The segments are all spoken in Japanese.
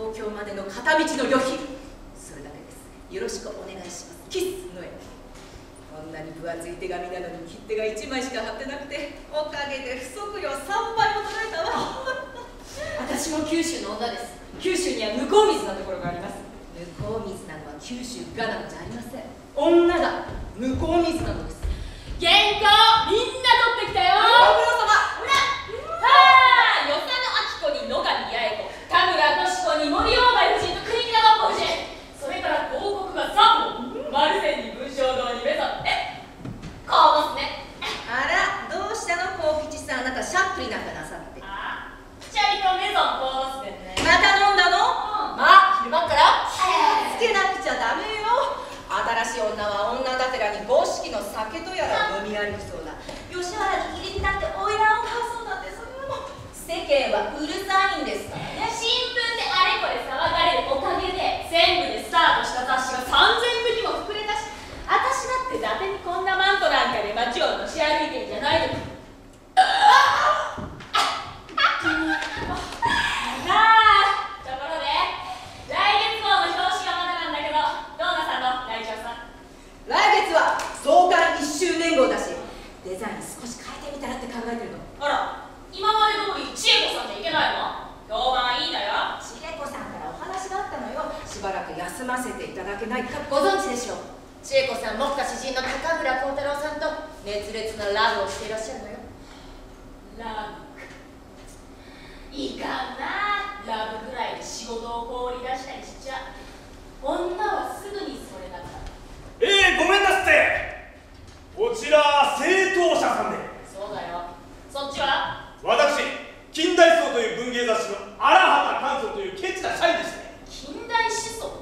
東京までの片道の旅費。それだけです。よろしくお願いします。キスの絵。こんなに分厚い手紙なのに切手が1枚しか貼ってなくておかげで不足量3倍も取られたわ。私も九州の女です。九州には向こう水なところがあります。向こう水なのは九州ガのじゃありません。女が向こう水なのです。原稿みんな取ってきたよ。あるそうだ吉原に入りなって花魁を買うそうだってそれなも世間はうるさいんですからね。新聞であれこれ騒がれるおかげで全部でスタートした雑誌が3000部にも膨れたし私だって伊達にこんなマントなんかで街をのし歩いてんじゃないの。ああようだしデザイン少し変えてみたらって考えてるの。あら今まで通り千恵子さんでいけないの評判いいだよ。千恵子さんからお話があったのよ。しばらく休ませていただけない。かご存知でしょう。千恵子さん持った詩人の高村光太郎さんと熱烈なラブをしていらっしゃるのよ。ラブ。いかんな。ラブぐらいで仕事を放り出したりしちゃ。女はすぐにそれだから。ええー、ごめんなさっこちら正当者さんで。そうだよ。そっちは？私近代思想という文芸雑誌の荒畑寛想というケチな社員でして近代思想？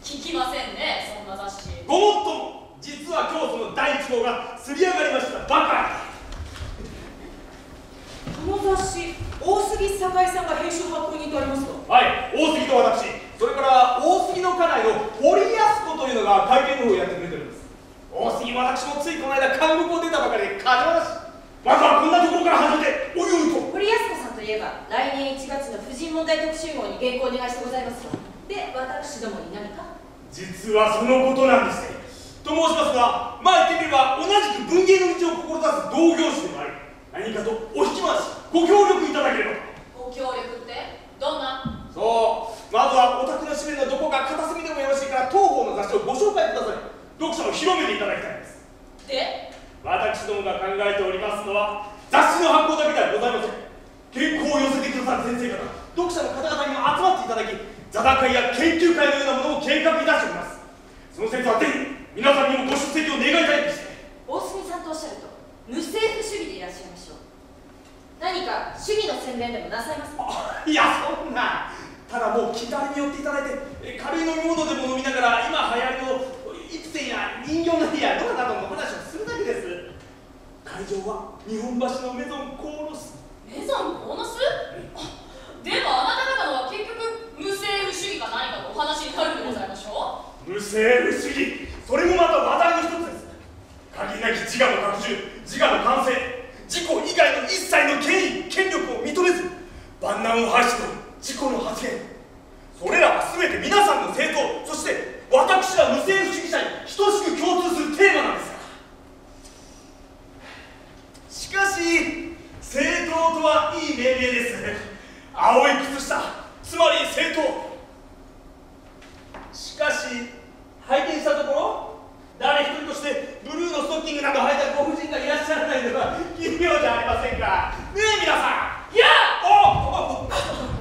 聞きませんねそんな雑誌。ごもっとも実は今日その第一号がすり上がりましたばかりこの雑誌大杉栄さんが編集発行人とありますか？はい大杉と私。それから大杉の家内の堀安子というのが会見の方をやってくれてるんです。大杉私もついこの間韓国を出たばかりで風邪だしまずはこんなところから始めておいおいと。堀安子さんといえば来年1月の婦人問題特集号に原稿お願いしてございます。で私どもに何か？実はそのことなんです。ねと申しますがまあ言ってみれば同じく文芸の道を志す同業種でもあり何かとお引き回しご協力いただければ。ご協力ってどんな？そう。まずはお宅の紙面のどこか片隅でもよろしいから当方の雑誌をご紹介ください読者を広めていただきたいんです。で？私どもが考えておりますのは雑誌の発行だけではございません。原稿を寄せてくださる先生方読者の方々にも集まっていただき座談会や研究会のようなものを計画いたしております。その説はぜひ皆さんにもご出席を願いたいんです。大隅さんとおっしゃると無政府主義でいらっしゃいましょう。何か主義の宣伝でもなさいますか？あいやそんな。ただもう気軽に寄っていただいてえ軽い飲み物でも飲みながら今流行りのイプセンや人形のやドラなどの話をするだけです。会場は日本橋のメゾンコーロス。メゾンコーノス？でもあなた方のは結局無政府主義か何かのお話になるんでございましょう。無政府主義。それもまた話題の一つです。限りなき自我の拡充。自我の完成。自己以外の一切の権威権力を認めず万難を排しと自己の発言それらは全て皆さんの正当そして私ら無政府主義者に等しく共通するテーマなんです。しかし正当とはいい命名です。青い靴下。つまり正当。しかし拝見したところ誰一人としてブルーのストッキングなど履いたご婦人がいらっしゃらないのは奇妙じゃありませんか。ねえ皆さん。いや！おお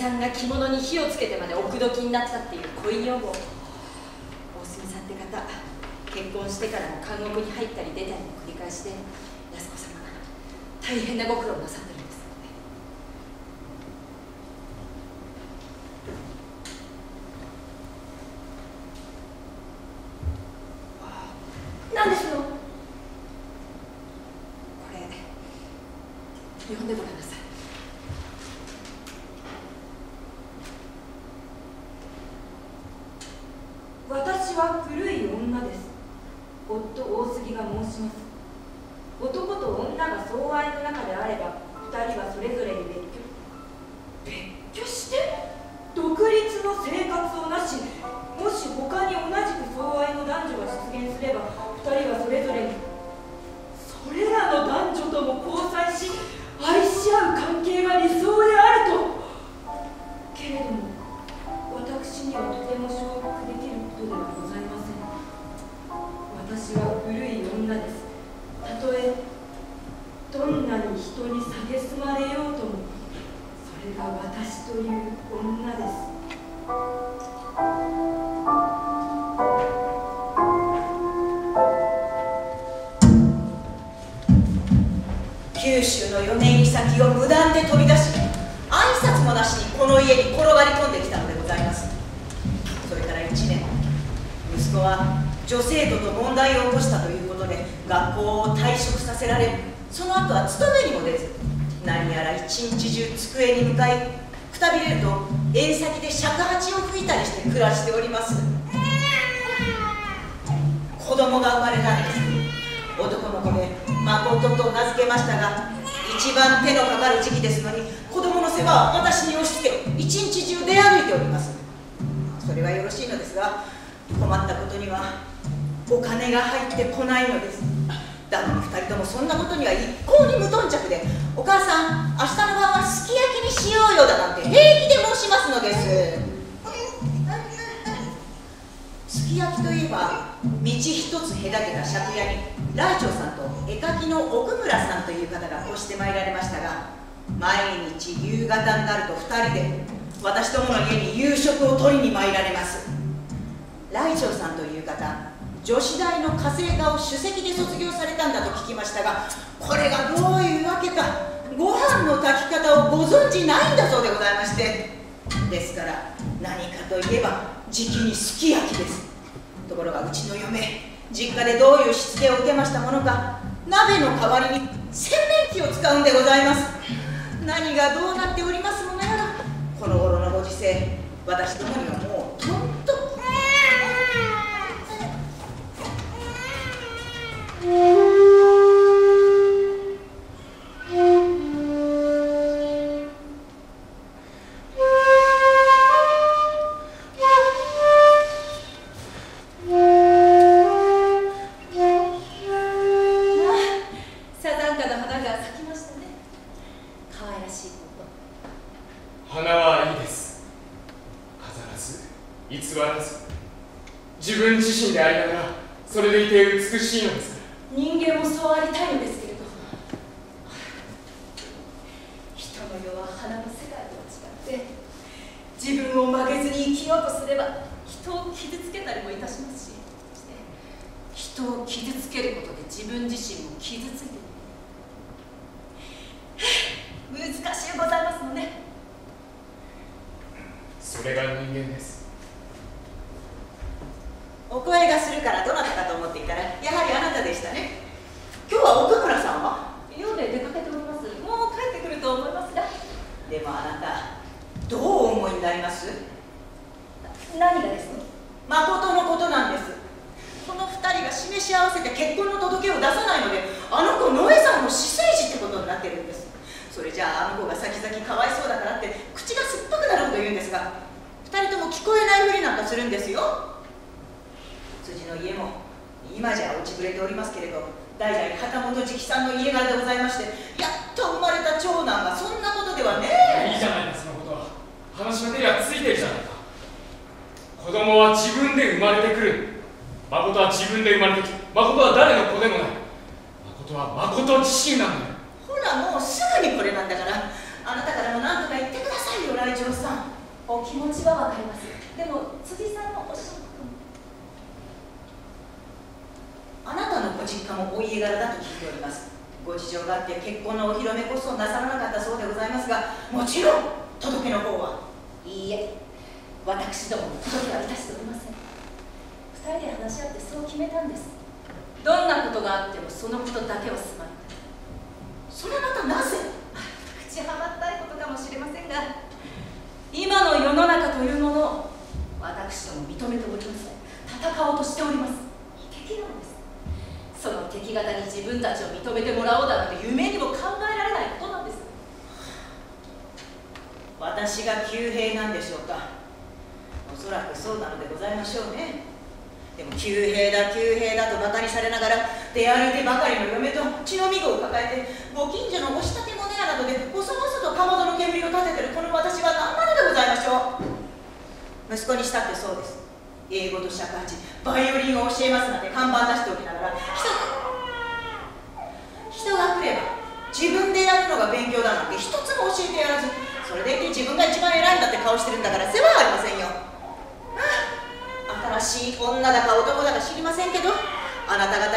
さんが着物に火をつけてまで置く時になったっていう恋予防。お金が入ってこないのです。だのに2人ともそんなことには一向に無頓着でお母さん明日の晩はすき焼きにしようよだなんて平気で申しますのです。す。き焼きといえば道一つ隔てた借家に来長さんと絵描きの奥村さんという方が越してまいられましたが毎日夕方になると2人で私どもの家に夕食を取りに参られます。来長さんという方女子大の家政科を首席で卒業されたんだと聞きましたがこれがどういうわけかご飯の炊き方をご存じないんだそうでございまして。ですから何かといえばじきにすき焼きです。ところがうちの嫁実家でどういうしつけを受けましたものか鍋の代わりに洗面器を使うんでございます。何がどうなっておりますものやらこの頃のご時世私どもにはもう Música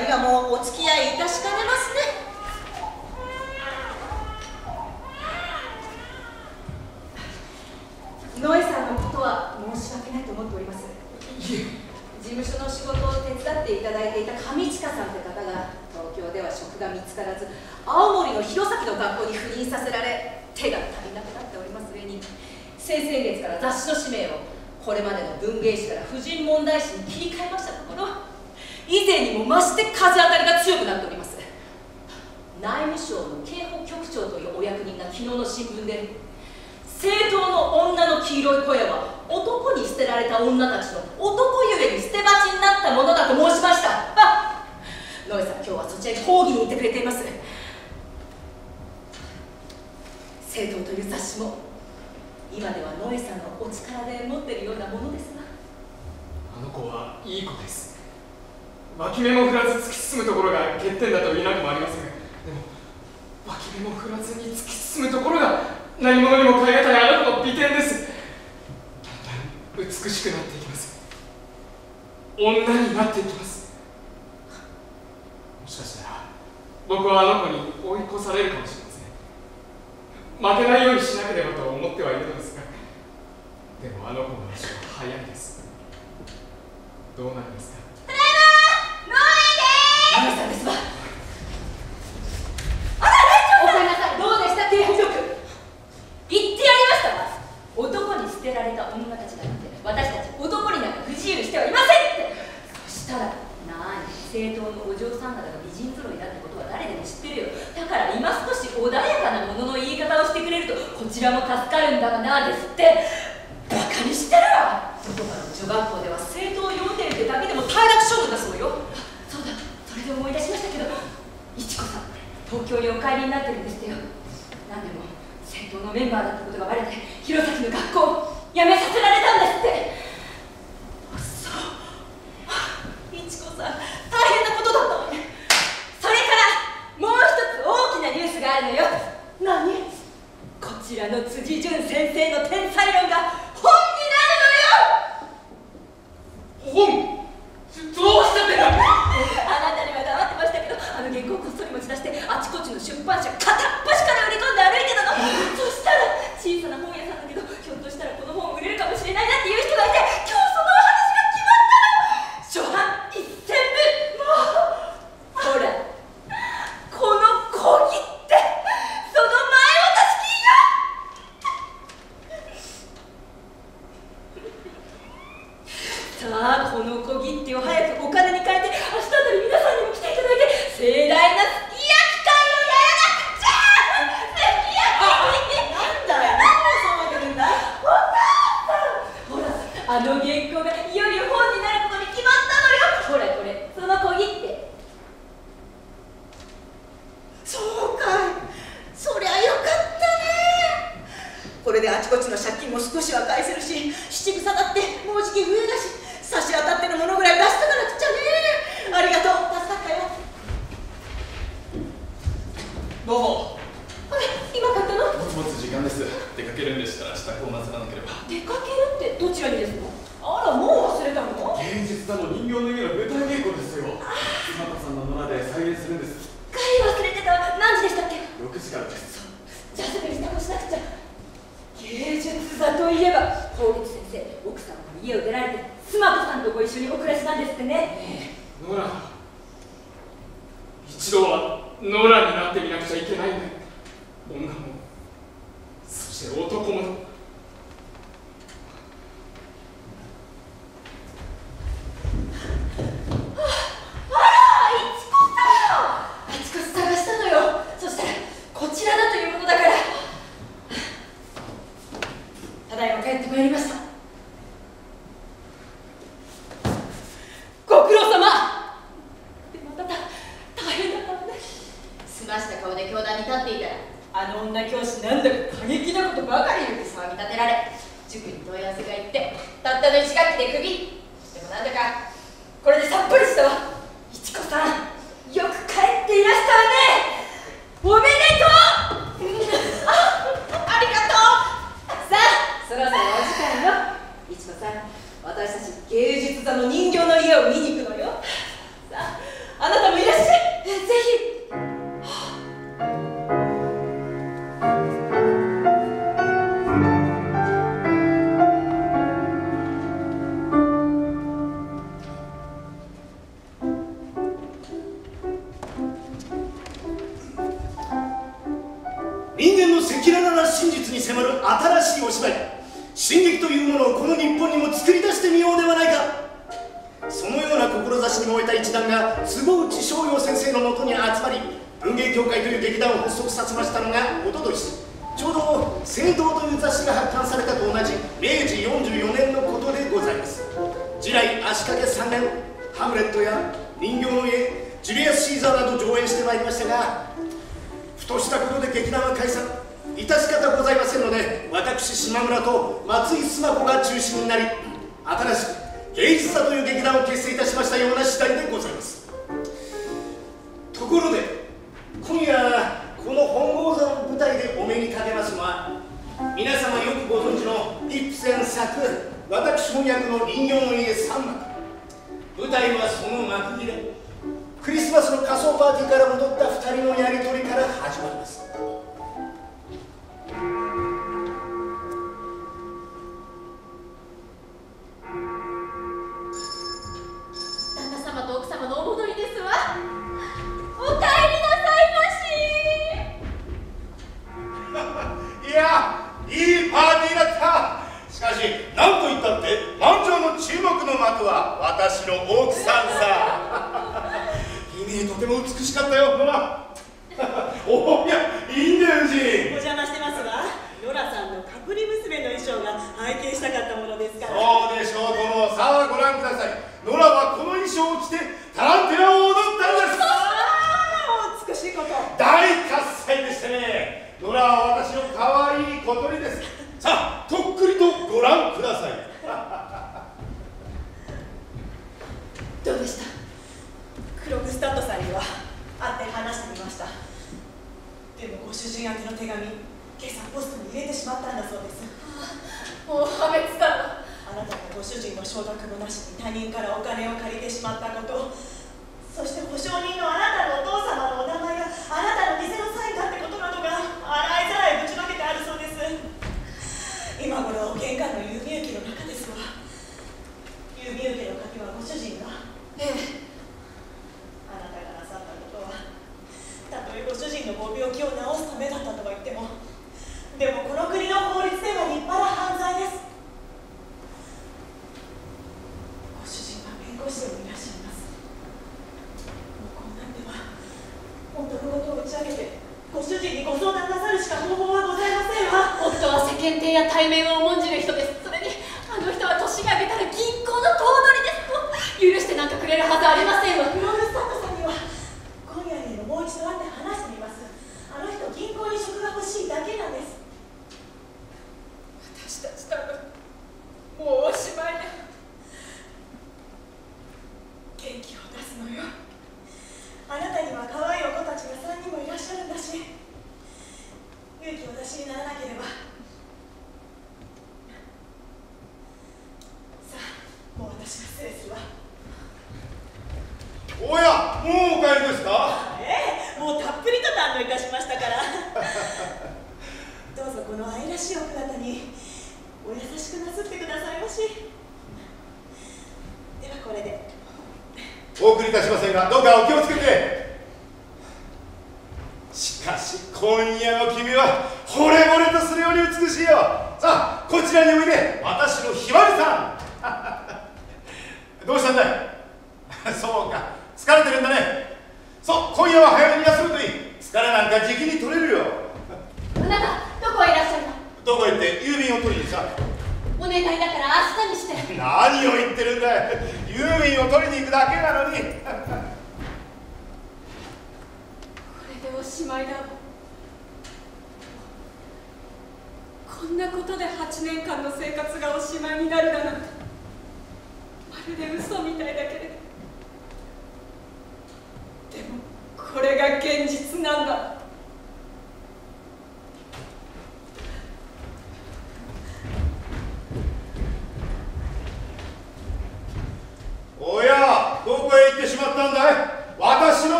にはもうお付き合いいたしかねますね。井上さんのことは申し訳ないと思っております。事務所の仕事を手伝っていただいていた上近さんという方が東京では職が見つからず青森の弘前の学校に赴任させられ手が足りなくなっております上に。先々月から雑誌の使命をこれまでの文芸誌から婦人問題誌に切り替えました。以前にも増して風当たりが強くなっております。内務省の警保局長というお役人が昨日の新聞で政党の女の黄色い声は男に捨てられた女たちの男ゆえに捨て鉢になったものだと申しました。ノエさん今日はそちらに講義に行ってくれています。政党という雑誌も今ではノエさんのお力で持ってるようなものですが。あの子はいい子です。脇目も振らず突き進むところが欠点だと言いなくもありませんでも脇目も振らずに突き進むところが何者にも代え難いあの子の美点です。だんだん美しくなっていきます。女になっていきます。もしかしたら僕はあの子に追い越されるかもしれません。負けないようにしなければと思ってはいるのですが。でもあの子の足は速いです。どうなりますか？ノエさんですわ。あってやりましたわ。男に捨てられた女たちがいて。私たち男になんか不自由にしてはいませんって。そしたらなーに政党のお嬢さん方が美人揃いだってことは誰でも知ってるよ。だから今少し穏やかなものの言い方をしてくれるとこちらも助かるんだがなですって。バカにしてるわ。どこかの女学校では政党を読んでるってだけでも退学処分だそうよれで思い出しましたけどいちこさん東京にお帰りになってるんですってよ。何でも政党のメンバーだったことがバレて弘前の学校を辞めさせられたんですって。あそう。いちこさん大変なことだったわね。それからもう一つ大きなニュースがあるのよ。何？こちらの辻潤先生の天才論が本になるのよ。本？どうしたってあなたには黙ってましたけどあの原稿をこっそり持ち出してあちこちの出版社片っ端から売り込んで歩いてたの。そしたら小さな本屋さんだけどひょっとしたらこの本売れるかもしれないなっていう人がいて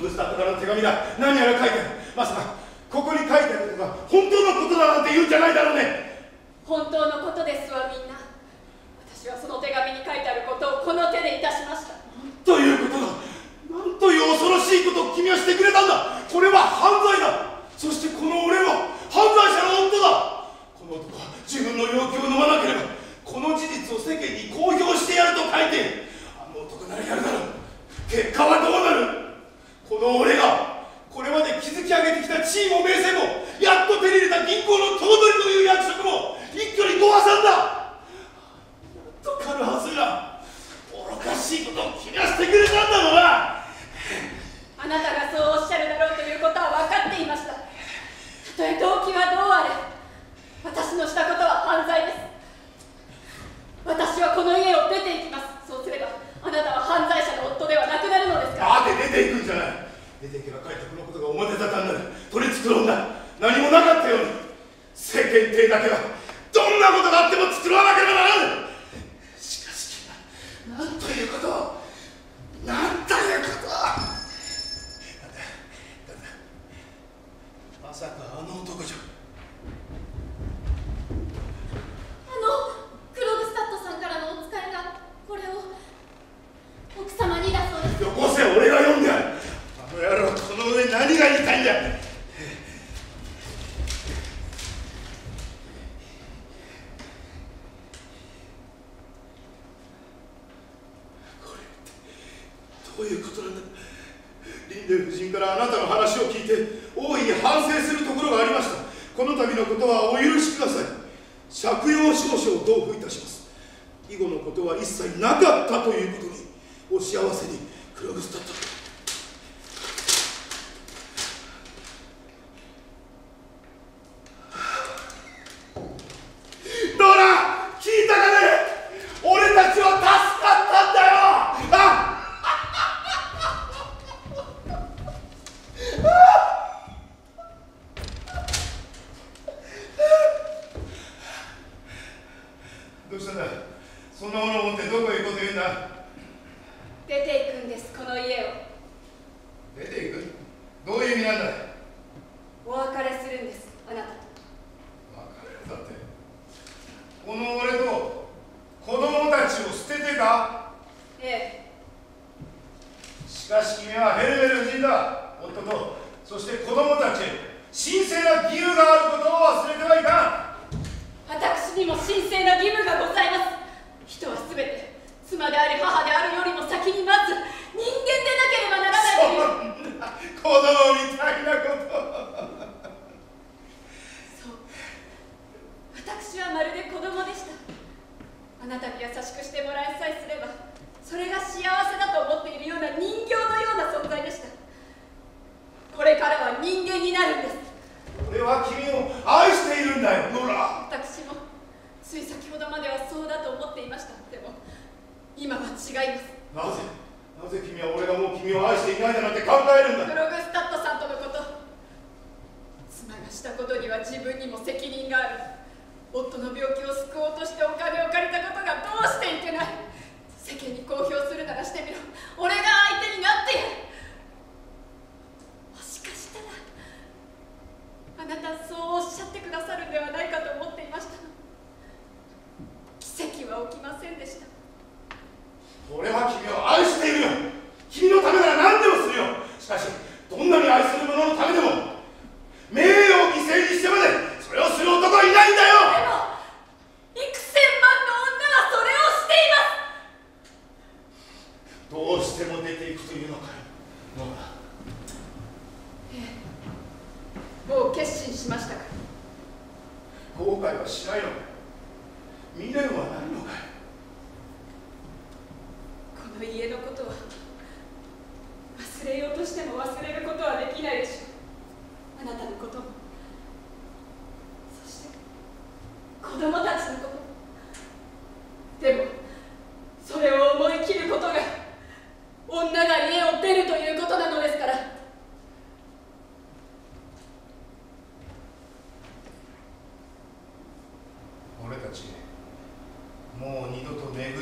ブースターフからの手紙だ。何やら書いてある。まさかここに書いてあることが本当のことだなんて言うんじゃないだろうね。本当のこと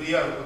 we are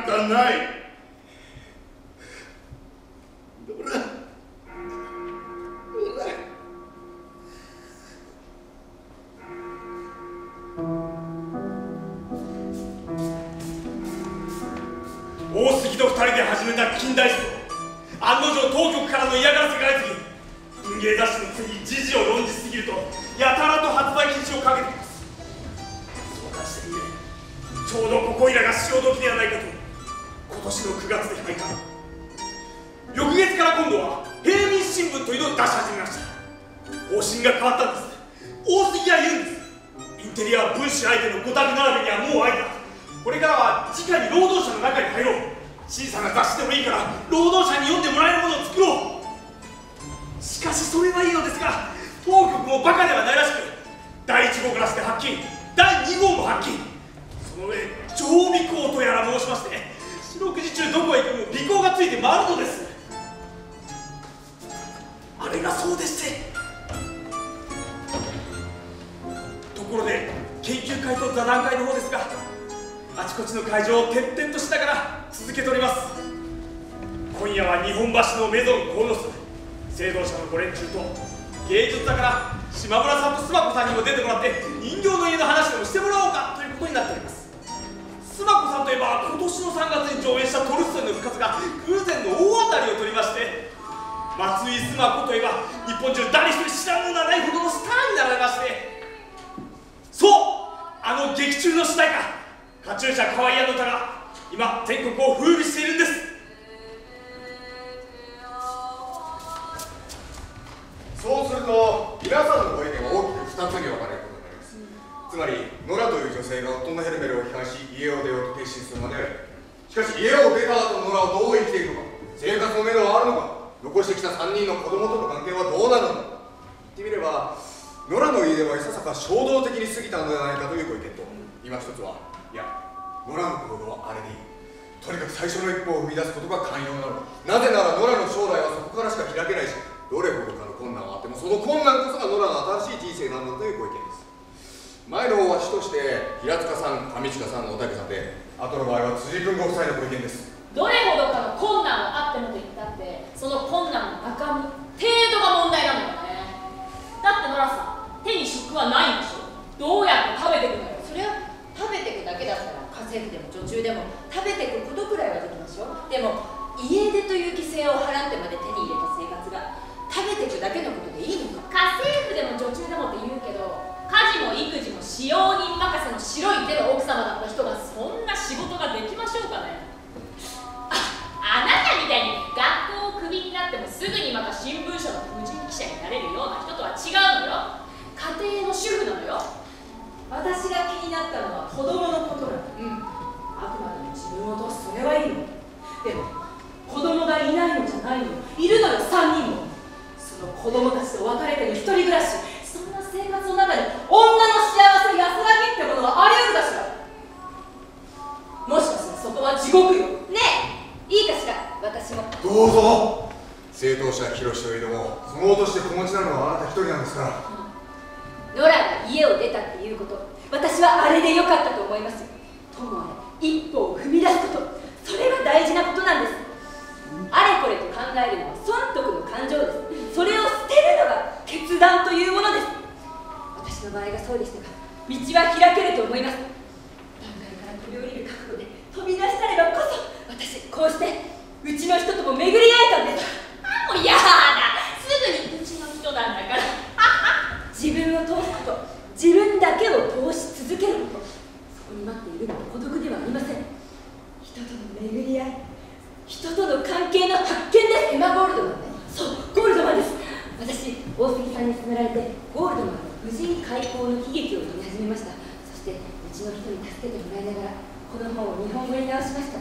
なんかない。ノラノラ大杉と二人で始めた近代史。案の定当局からの嫌がらせが相次ぎ文芸雑誌の次時事を論じすぎるとやたらと発売禁止をかけています。そうかしてゆえちょうどここいらが潮時ではないかと。今年の9月で拝観翌月から今度は平民新聞というのを出し始めました。方針が変わったんです。大杉が言うんです。インテリアは分子相手のご託並べにはもう愛だこれからは直に労働者の中に入ろう。小さな雑誌でもいいから労働者に読んでもらえるものを作ろう。しかしそれはいいのですが当局もバカではないらしく第1号クラスで発禁第2号も発禁その上常備校とやら申しまして四六時中どこへ行く？も尾行がついて回るのです。あれがそうでして。ところで研究会と座談会の方ですがあちこちの会場を転々としながら続けております。今夜は日本橋のメゾン鴻巣製造者のご連中と芸術座から島村さんと須磨子さんにも出てもらって人形の家の話でもしてもらおうかということになっております。須磨子さんといえば今年の3月に上演したトルストイの復活が偶然の大当たりを取りまして松井須磨子といえば日本中誰一人知らんのないほどのスターになられましてそうあの劇中の主題歌カチューシャ可愛いあの歌が今全国を風靡しているんです。そうすると皆さんのご意見は大きく2つに分かれる。つまりノラという女性が夫のヘルメルを批判し家を出ようと決心するまでしかし家を出た後のノラはどう生きていくのか生活のめどはあるのか残してきた3人の子供との関係はどうなるのか。言ってみればノラの家ではいささか衝動的に過ぎたのではないかというご意見と今一つはいやノラの行動はあれでいい。とにかく最初の一歩を踏み出すことが寛容なのなぜならノラの将来はそこからしか開けないしどれほどかの困難はあってもその困難こそがノラの新しい人生なんだというご意見。前の方は主として平塚さん上近さん大竹さんで後の場合は辻君ご夫妻のご意見です。どれほどかの困難があってもと言ったってその困難の中身程度が問題なのよね。だってノラさん手に職はないんでしょ。どうやって食べていくのよ。それは食べていくだけだったら家政婦でも女中でも食べていくことくらいはできますよ。でも家出という犠牲を払ってまで手に入れた生活が食べていくだけのことでいいのか。家政婦でも女中でもって言うけど家事も育児も使用人任せの白い手の奥様だった人がそんな仕事ができましょうかね。ああなたみたいに学校をクビになってもすぐにまた新聞社の婦人記者になれるような人とは違うのよ。家庭の主婦なのよ。私が気になったのは子供のことなの。うん。あくまでも自分を通すそれはいいの。でも子供がいないのじゃないの。いるのよ3人も。その子供たちと別れての一人暮らし生活の中で女の幸せ安らぎってものがあり得るかしら？もしかしたらそこは地獄よ。ねえいいかしら？私も。どうぞ。正当者広しといえども相撲として子持ちなのはあなた一人なんですから。ノラが家を出たっていうこと。私はあれでよかったと思いますともあれ一歩を踏み出すこと。それが大事なことなんです。あれこれと考えるのは損得の感情です。それを捨てるのが決断というものです私の場合がそうでしたが道は開けると思います。段階からしたればこそ私こうしてうちの人とも巡り会えたんです。もうやだ。すぐにうちの人なんだから。自分を通すこと自分だけを通し続けることそこに待っているのは孤独ではありません。人との巡り合い人との関係の発見です。エマ・ゴールドマンね。そうゴールドマンです私大杉さんに勧められてゴールドマンの婦人開口の悲劇を読み始めました。そしてうちの人に助けてもらいながらこの本を日本語に直しました。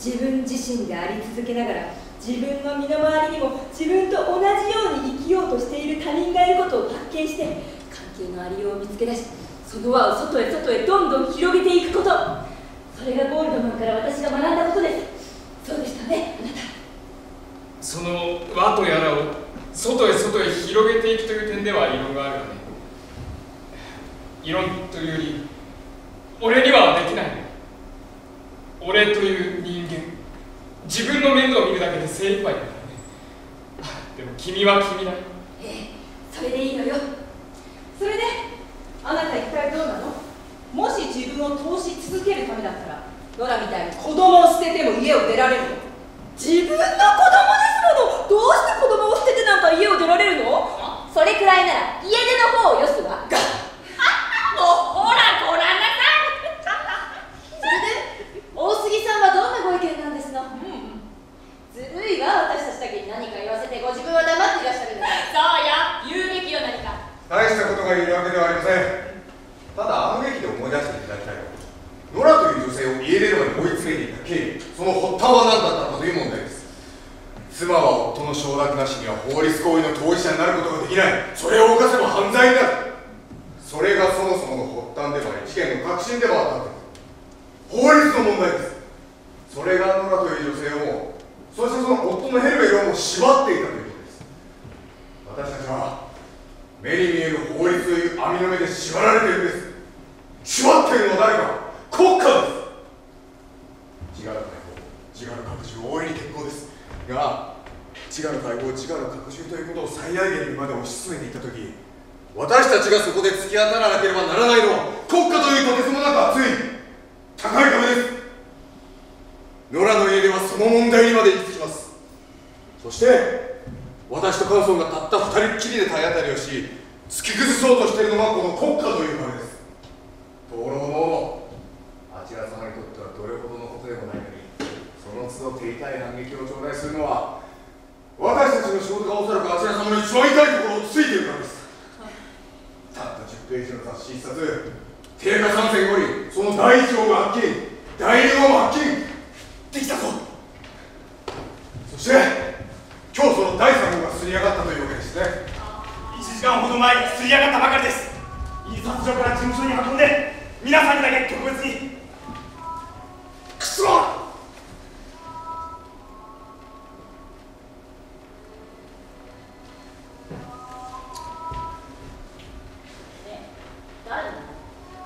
自分自身であり続けながら自分の身の回りにも自分と同じように生きようとしている他人がいることを発見して関係のありようを見つけ出しその輪を外へ外へどんどん広げていくこと。それがゴールドマンから私が学んだことです。そうでしたねあなた。その輪とやらを外へ外へ広げていくという点では異論があるがね。異論というより俺にはできない。俺という人間。自分の面倒を見るだけで精一杯だからね。でも君は君だ。よええそれでいいのよ。それであなた一体どうなの？もし自分を通し続けるためだったらノラみたいに子供を捨てても家を出られるの？自分の子供ですものどうして子供を捨ててなんか家を出られるの？それくらいなら家出の方をよすわ。が もうほらご覧なさ それで大杉さんはどんなご意見なんですの、ずるいわ私たちだけに何か言わせてご自分は黙っていらっしゃるんだいそうよ言うべきよ何か。大したことが言えるわけではありません。ただあの劇で思い出していただきたいのはノラという女性を家出るまで追い詰めていた経緯その発端は何だったのかという問題です妻は夫の承諾なしには法律行為の当事者になることができない。それを犯せば犯罪になる。それがそもそもの発端でもあり事件の核心でもあったんです法律の問題です。それがノラという女性をそしてその夫のヘルベルを縛っていたということです。私たちは目に見える法律という網の目で縛られているんです。縛っているのは誰か。国家です。自我の解放。自我の拡充大いに結構です。が自我の解放自我の拡充ということを最大限にまで推し進めていた時私たちがそこで突き当たらなければならないのは国家というとてつもなく厚い高い壁です。野良の家ではその問題にまで行き着きます。そして私とカンソンがたった二人っきりで体当たりをし突き崩そうとしているのがこの国家という壁です。灯籠のあちら様にとってはどれほどのことでもないのにその都度手痛い反撃を頂戴するのは私たちの仕事がおそらくあちら様の一番痛いところをついているからです。たった10ページの雑誌一冊定価参戦後にその第一号が発見第二号も発見できたぞ。そして今日その第三号がすり上がったというわけですね。1時間ほど前に吸い上がったばかりです。印刷所から事務所に運んで皆さんにだけ特別に。くそ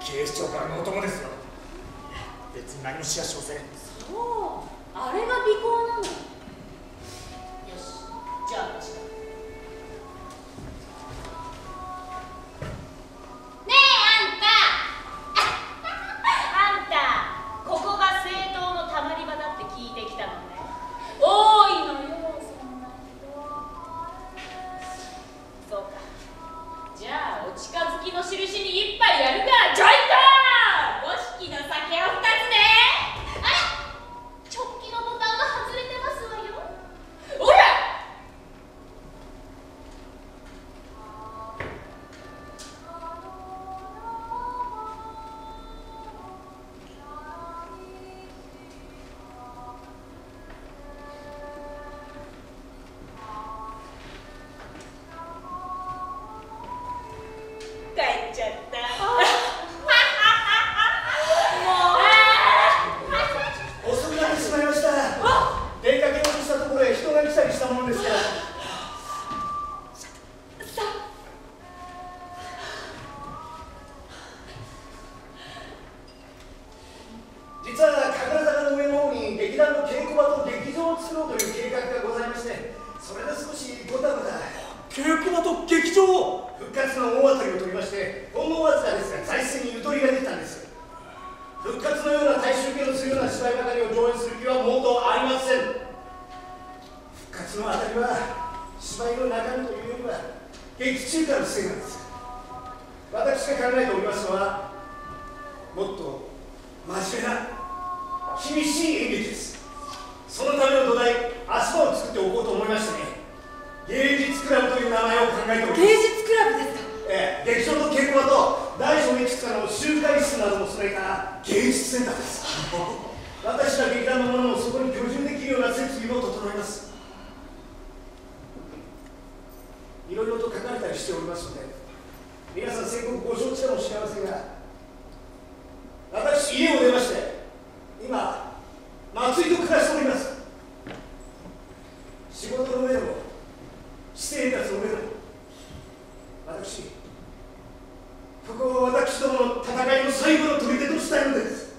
警視庁からのお供ですよ。別に何もしやしません。そう。あれが尾行なの。よし。じゃあ私ねえあんた。あんたここが政党のたまり場だって聞いてきたのね。多いのよ。じゃあお近づきの印に一杯やるからジョイント!五色の酒を2劇場復活の大当たりを取りましてほんのわずかですが財政にゆとりが出たんです。復活のような大衆系のするような芝居ばかりを上演する気はもっとありません。復活のあたりは芝居の中身というよりは劇中からのせいなんです。私が考えておりますのはもっと真面目な厳しい演劇です。そのための土台足場を作っておこうと思いましてね芸術クラブという名前を考えております。芸術クラブですか？ええ、劇場と稽古場と大小いくつかの集会室なども備えた芸術センターです。私ら劇団の者もそこに居住できるような設備も整います。いろいろと書かれたりしておりますので皆さん全国ご承知かもしれませんが。私家を出まして今松井と暮らしております。仕事の上でも私生活の上でも私ここを私どもの戦いの最後の砦としたいのです。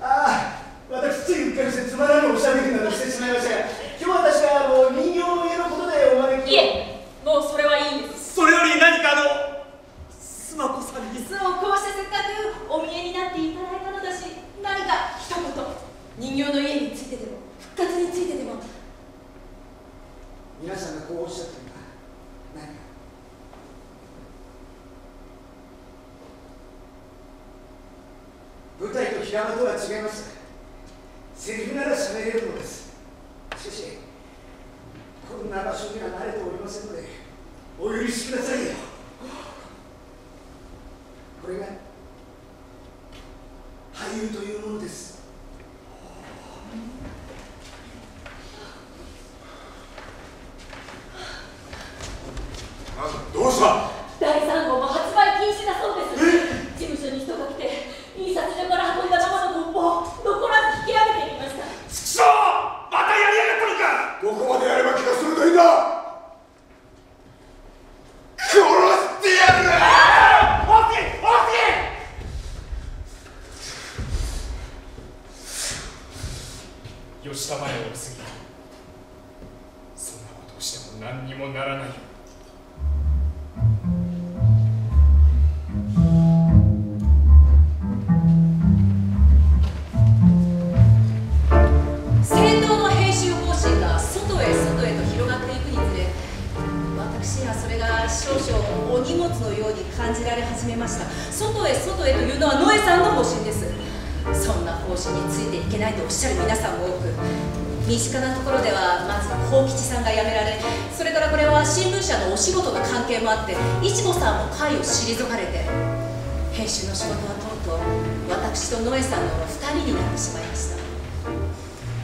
ああ私ついうっかりしてつまらぬおしゃべりなどしてしまいましたが今日私があの人形の家のことでお招きいえもうそれはいいんです。それより何かあの須磨子さんに。そうこうしてせっかくお見えになっていただいたのだし何か一言人形の家についてでも復活についてでも。皆さんがこうおっしゃってるのは何か？舞台と平場とは違います。セリフなら喋れるのです。しかしこんな場所には慣れておりませんのでお許しくださいよ。これが俳優というものです。どうした？第3号も発売禁止だそうです。事務所に人が来て印刷所から運んだ生の梱包を残らず引き上げていきました。またやりやがったのか！どこまでやれば気が鋭いんだ？殺してやる！大き！い大き！い吉田麻也を過ぎそんなことをしても何にもならない。政党の編集方針が外へ外へと広がっていくにつれ私にはそれが少々お荷物のように感じられ始めました。外へ外へというのは野江さんの方針です。そんな方針についていけないとおっしゃる皆さんも多く身近なところではまず幸吉さんが辞められそれからこれは新聞社のお仕事の関係もあって一保さんも会を退かれて編集の仕事はとうとう私と野江さんの2人になってしまいました。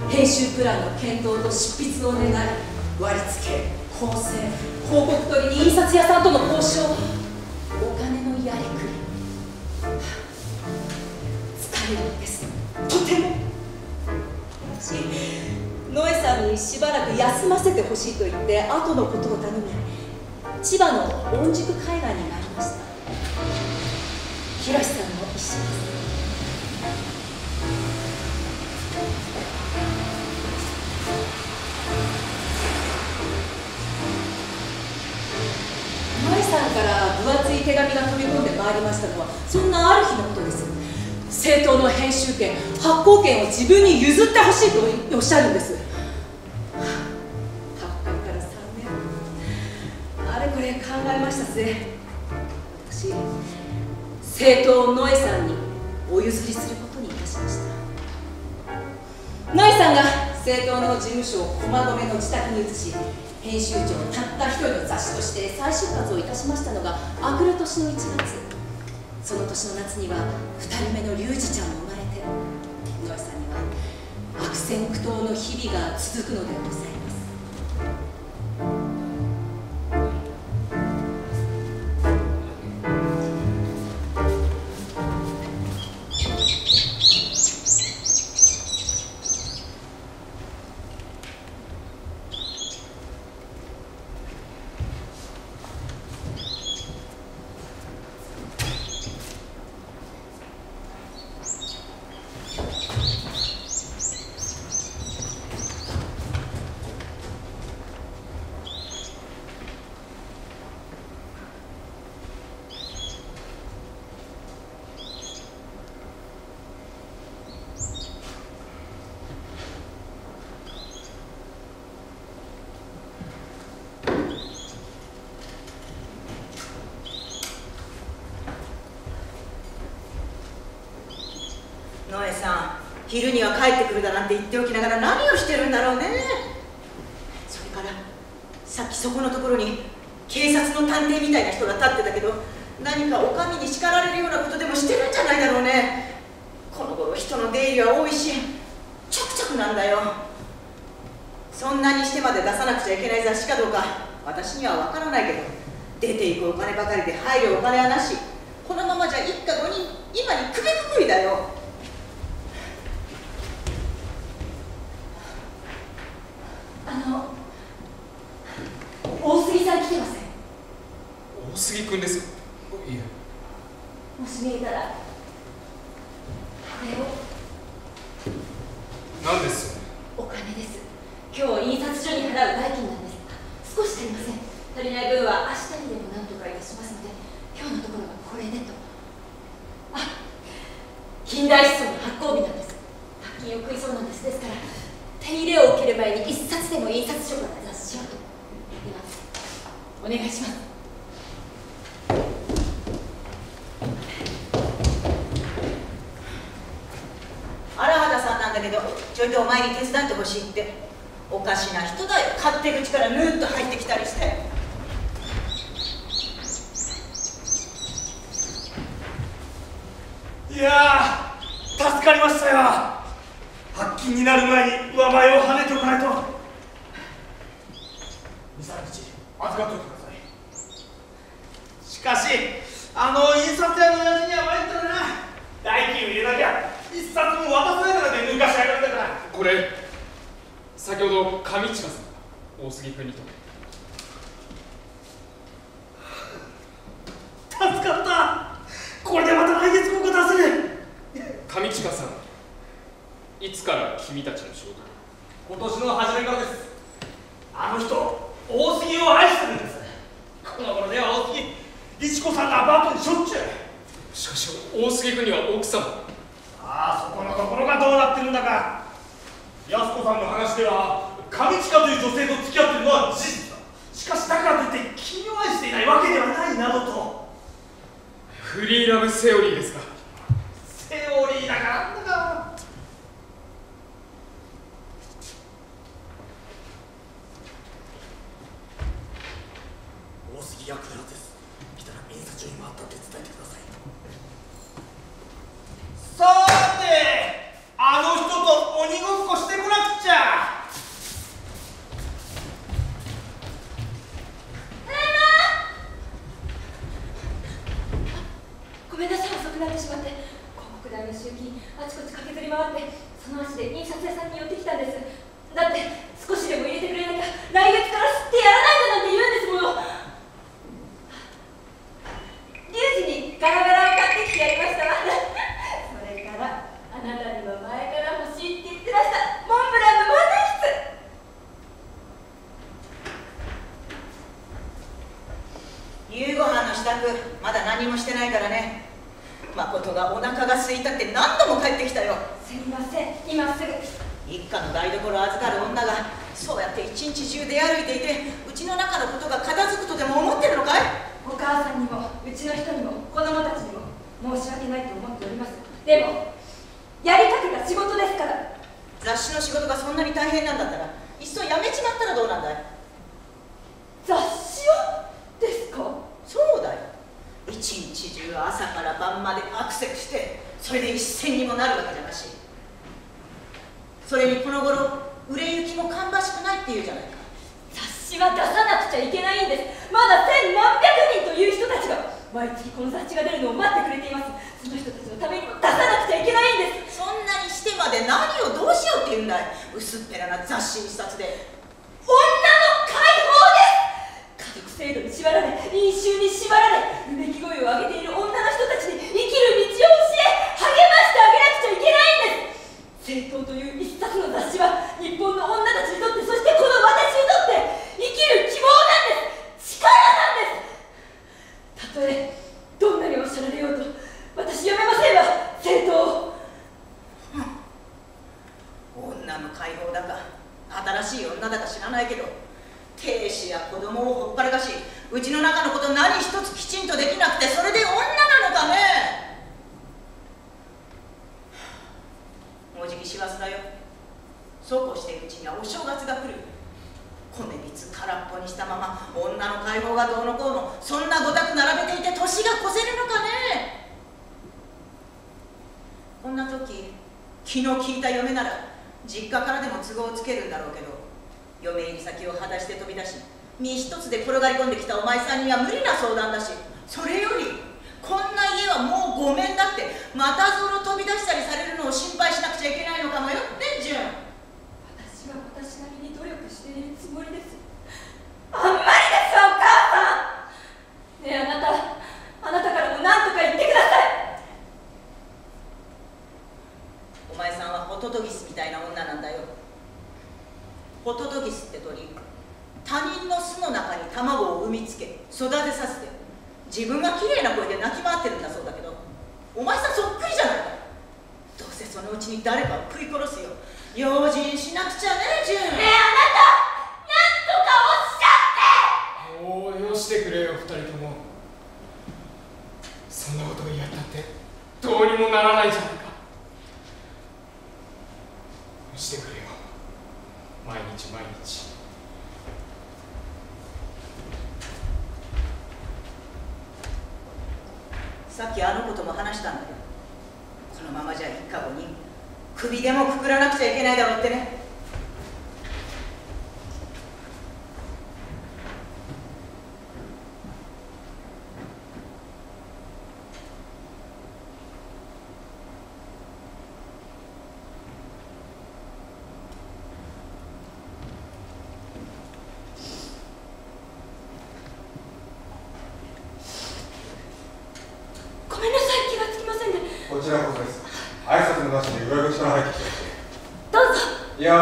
編集プランの検討と執筆を願い割り付け構成広告取りに印刷屋さんとの交渉お金のやりくり。疲れるんです。とても。私野江さんにしばらく休ませてほしいと言って後のことを頼み千葉の御宿海岸に参りました。広瀬さんも一緒です。舞さんから分厚い手紙が飛び込んでまいりましたのはそんなある日のことです。政党の編集権発行権を自分に譲ってほしいとおっしゃるんです。発刊から3年あれこれ考えました末私政党野江さんにお譲りすることにいたしました。野江さんが政党の事務所を駒込の自宅に移し編集長たった一人の雑誌として再出発をいたしましたのがあくる年の1月。その年の夏には2人目の龍二ちゃんも生まれて野江さんには悪戦苦闘の日々が続くのでございます。昼には帰ってくるだなんて言っておきながら何をしてるんだろうね。それからさっきそこのところに警察の探偵みたいな人が立ってたけど何かお上に叱られるようなことでもしてるんじゃないだろうね。この頃人の出入りは多いしちょくちょくなんだよ。そんなにしてまで出さなくちゃいけない雑誌かどうか私には分からないけど出ていくお金ばかりで入るお金はなし。このままじゃ一家5人今に首くくりだよ。私って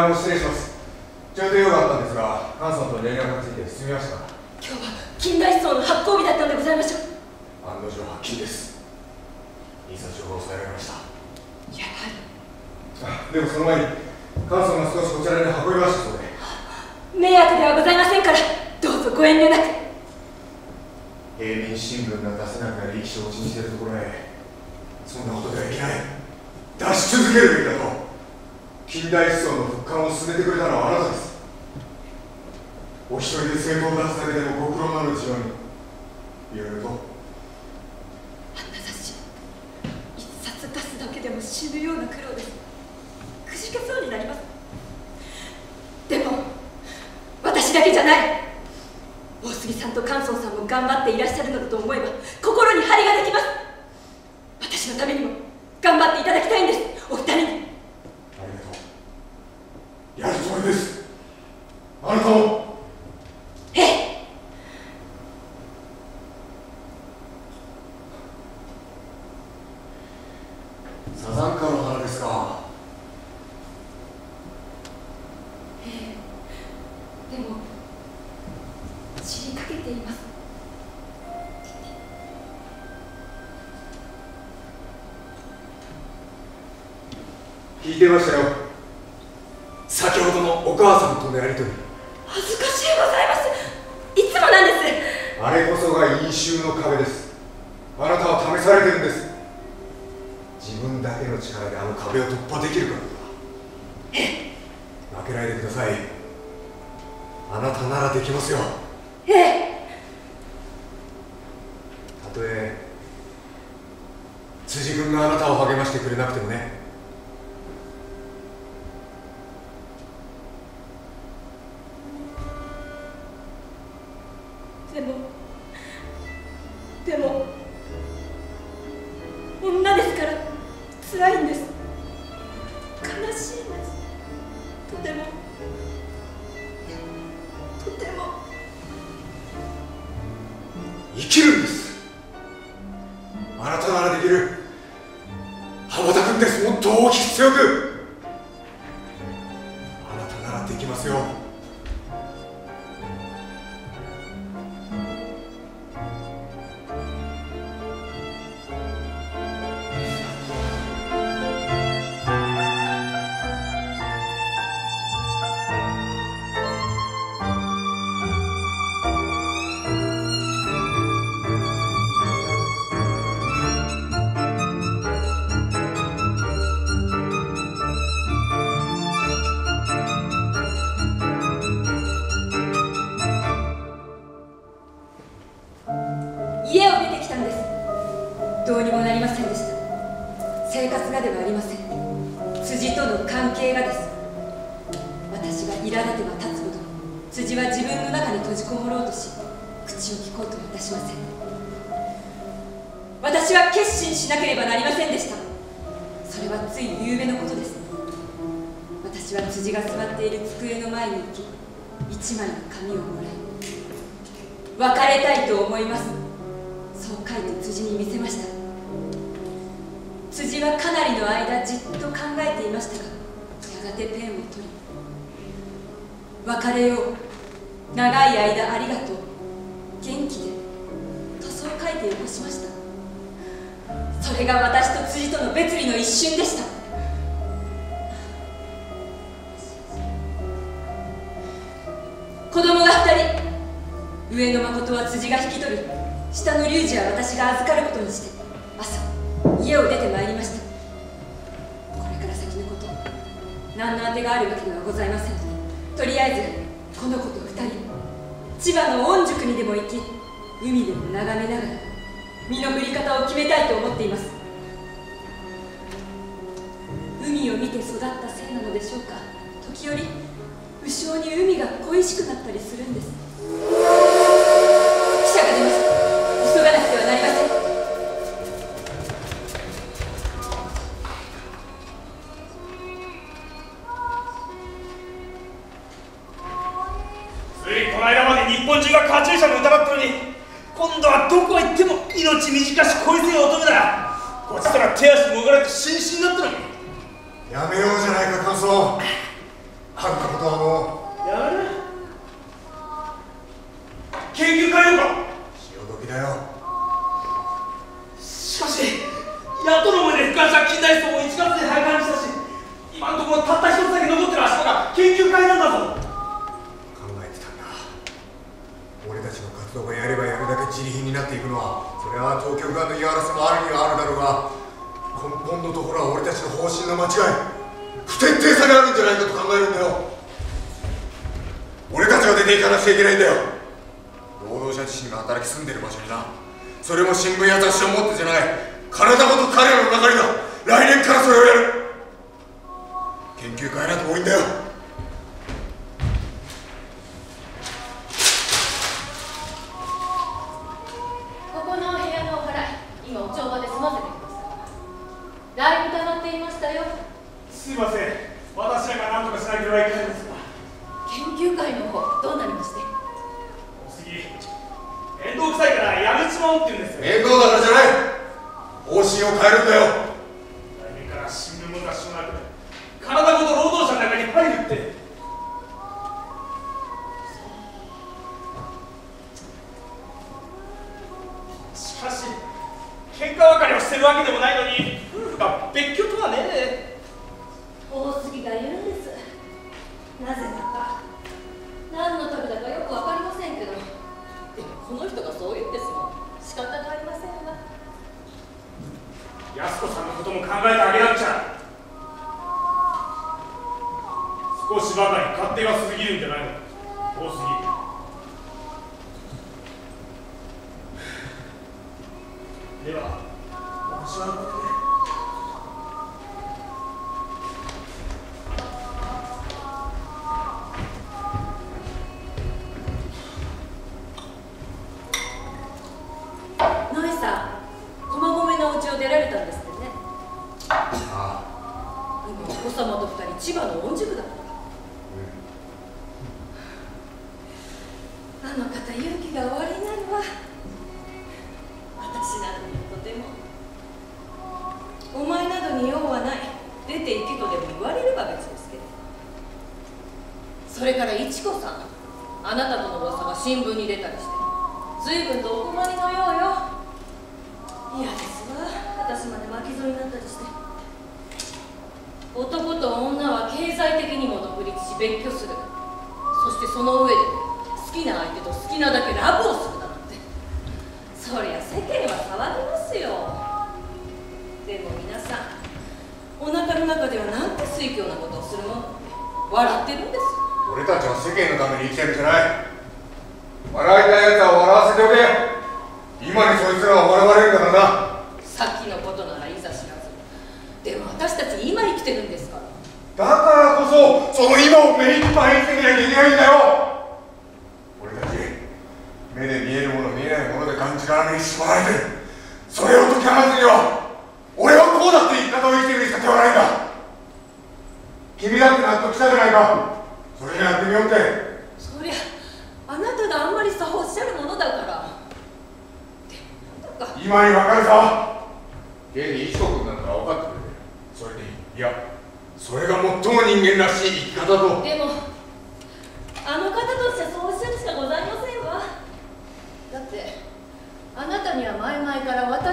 の失礼します。ちょうどよかったんですが菅さんと連絡がついて進みました。今日は近代思想の発行日だったんでございましょう。案の定発りです。印刷所が抑えられました。やはりでもその前に菅さんが少しこちらに運びましたそうで。迷惑ではございませんからどうぞご遠慮なく。平民新聞が出せなくなり意気消沈しているところへそんなことではいけない。出し続けるべきだと。近代思想の復刊を進めてくれたのはあなたです。お一人で成功を出すだけでもご苦労なるうちに。いろいろと。あんな雑誌一冊出すだけでも死ぬような苦労です。くじけそうになります。でも私だけじゃない。大杉さんと菅総さんも頑張っていらっしゃるのだと思えば心に張りができます。私のためにも頑張っていただきたいんです。お二人に。やるつもりです。あなたを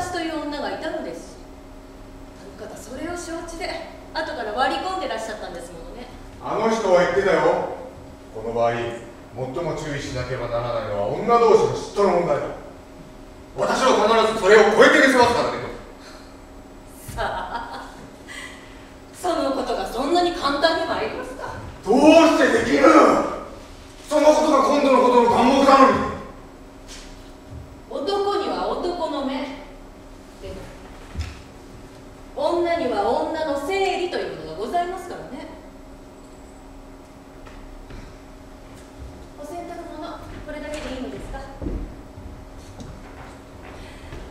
私という女がいたのです。あの方それを承知で後から割り込んでらっしゃったんですものね。あの人は言ってたよ。この場合最も注意しなければならないのは女同士の嫉妬の問題だ。私は必ずそれを超えてみせますからね。さあそのことがそんなに簡単に参りますか？どうしてできる？そのことが今度のことの願目なのに男には男の目でも女には女の生理というものがございますからねお洗濯物これだけでいいのですか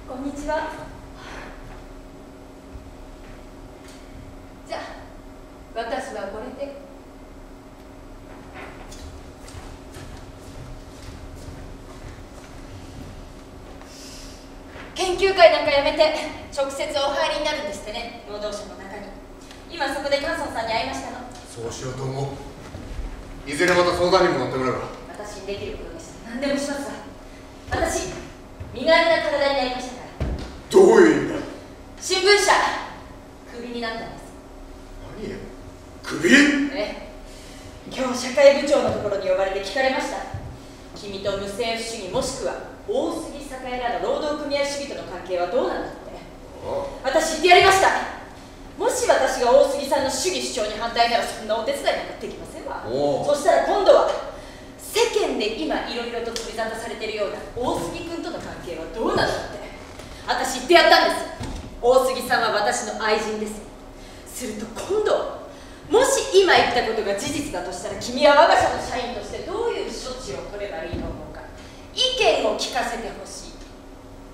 こんにちはじゃあ私はこれで研究会なんかやめて直接お入りになるんですってね。労働者の中に。今そこでカンソンさんに会いましたの。そうしようと思う。いずれまた相談にも乗ってもらうわ私にできることです何でもしますわ。私身軽な体になりましたから。どういう意味だ？新聞社クビになったんです。何よ？クビ？え？え今日社会部長のところに呼ばれて聞かれました。君と無政府主義もしくは大杉栄らの労働組合主義との関係はどうなんだって私言ってやりました。もし私が大杉さんの主義主張に反対ならそんなお手伝いなんかできませんわ。そしたら今度は世間で今いろいろと取り沙汰されているような大杉君との関係はどうなんだって。私言ってやったんです。大杉さんは私の愛人です。すると今度もし今言ったことが事実だとしたら君は我が社の社員としてどういう処置を取ればいいと思う？か意見を聞かせてほしい。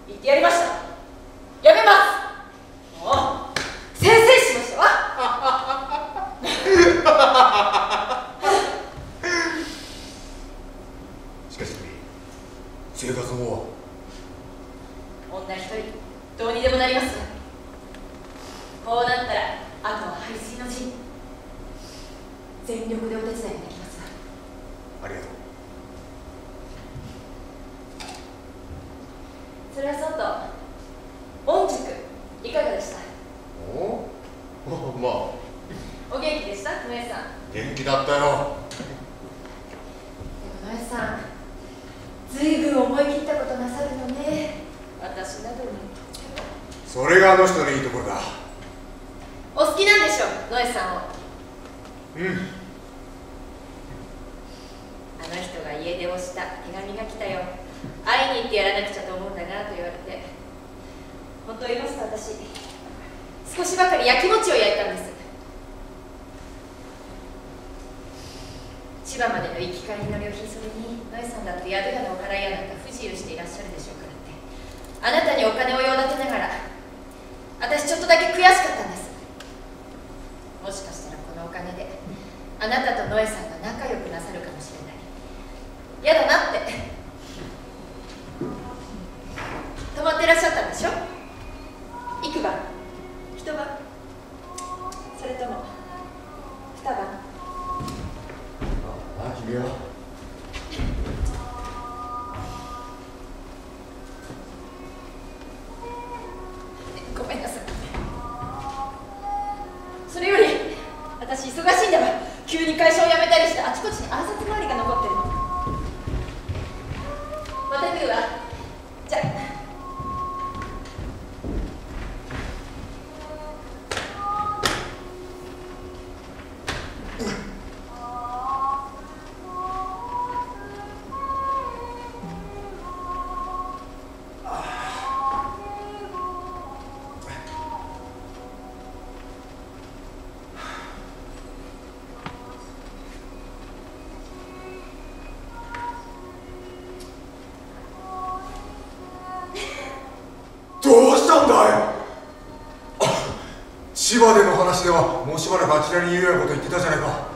言ってやりました。やめます。もう先生しましたわ。しかし生活も。女一人どうにでもなります。こうなったらあとは排水の陣。全力でお手伝いができます。ありがとうそれはそうと御宿いかがでした？お？おまあお元気でした？野江さん。元気だったよ。でも野江さんずいぶん思い切ったことなさるのね。私などにそれがあの人のいいところだ。お好きなんでしょ野江さんを。うん。あの人が家出をした手紙が来たよ会いに行ってやらなくちゃと思うんだなと言われて。本当言いますと私。少しばかり焼き餅を焼いたんです。千葉までの行き帰りの旅費それに野江さんだって宿屋のお払いやなんか不自由していらっしゃるでしょうからって。あなたにお金を用立てながら私ちょっとだけ悔しかったんです。もしかしたらこのお金であなたと野江さんが仲良くなさるかもしれない。嫌だなって。泊まってらっしゃったんでしょ？幾晩？一晩。それとも二晩？ああ君はごめんなさい。それより私忙しいんだわ。急に会社を辞めたりしてあちこちに暗殺回りが残ってるの。また来るわ。じゃあ千での話ではもうしばらくあちらにいるようなこと言ってたじゃないか。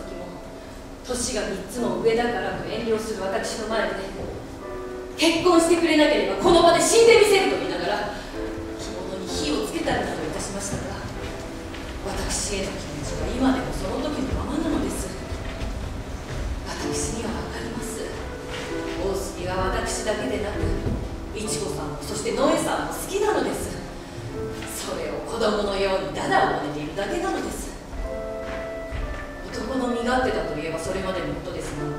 時も年が3つも上だからと遠慮する私の前で結婚してくれなければこの場で死んでみせると言いながら着物に火をつけたりなどいたしましたが私への気持ちは今でもその時のままなのです。私には分かります。大杉は私だけでなくいちこさんもそして野江さんも好きなのです。それを子供のようにダダをこねているだけなのです。男の身勝手だといえばそれまでのことですがでも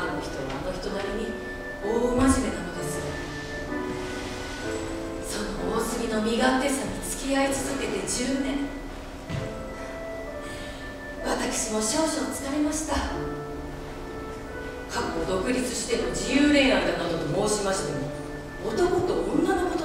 あの人はあの人なりに大真面目なのです。その大杉の身勝手さに付き合い続けて10年。私も少々疲れました。過去独立しての自由恋愛だなどと申しましても男と女のこと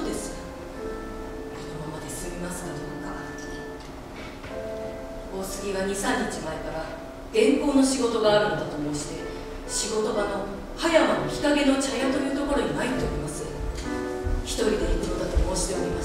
が23日前から原稿の仕事があるのだと申して仕事場の葉山の日陰の茶屋というところに参っております。一人で移動だと申しております。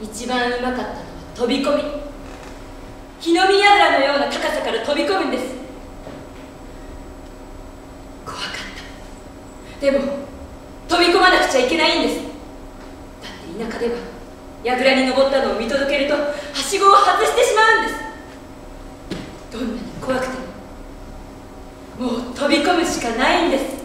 一番うまかったのは飛び込み。日の見櫓のような高さから飛び込むんです。怖かった。でも飛び込まなくちゃいけないんです。だって田舎では櫓に登ったのを見届けるとはしごを外してしまうんです。どんなに怖くてももう飛び込むしかないんです。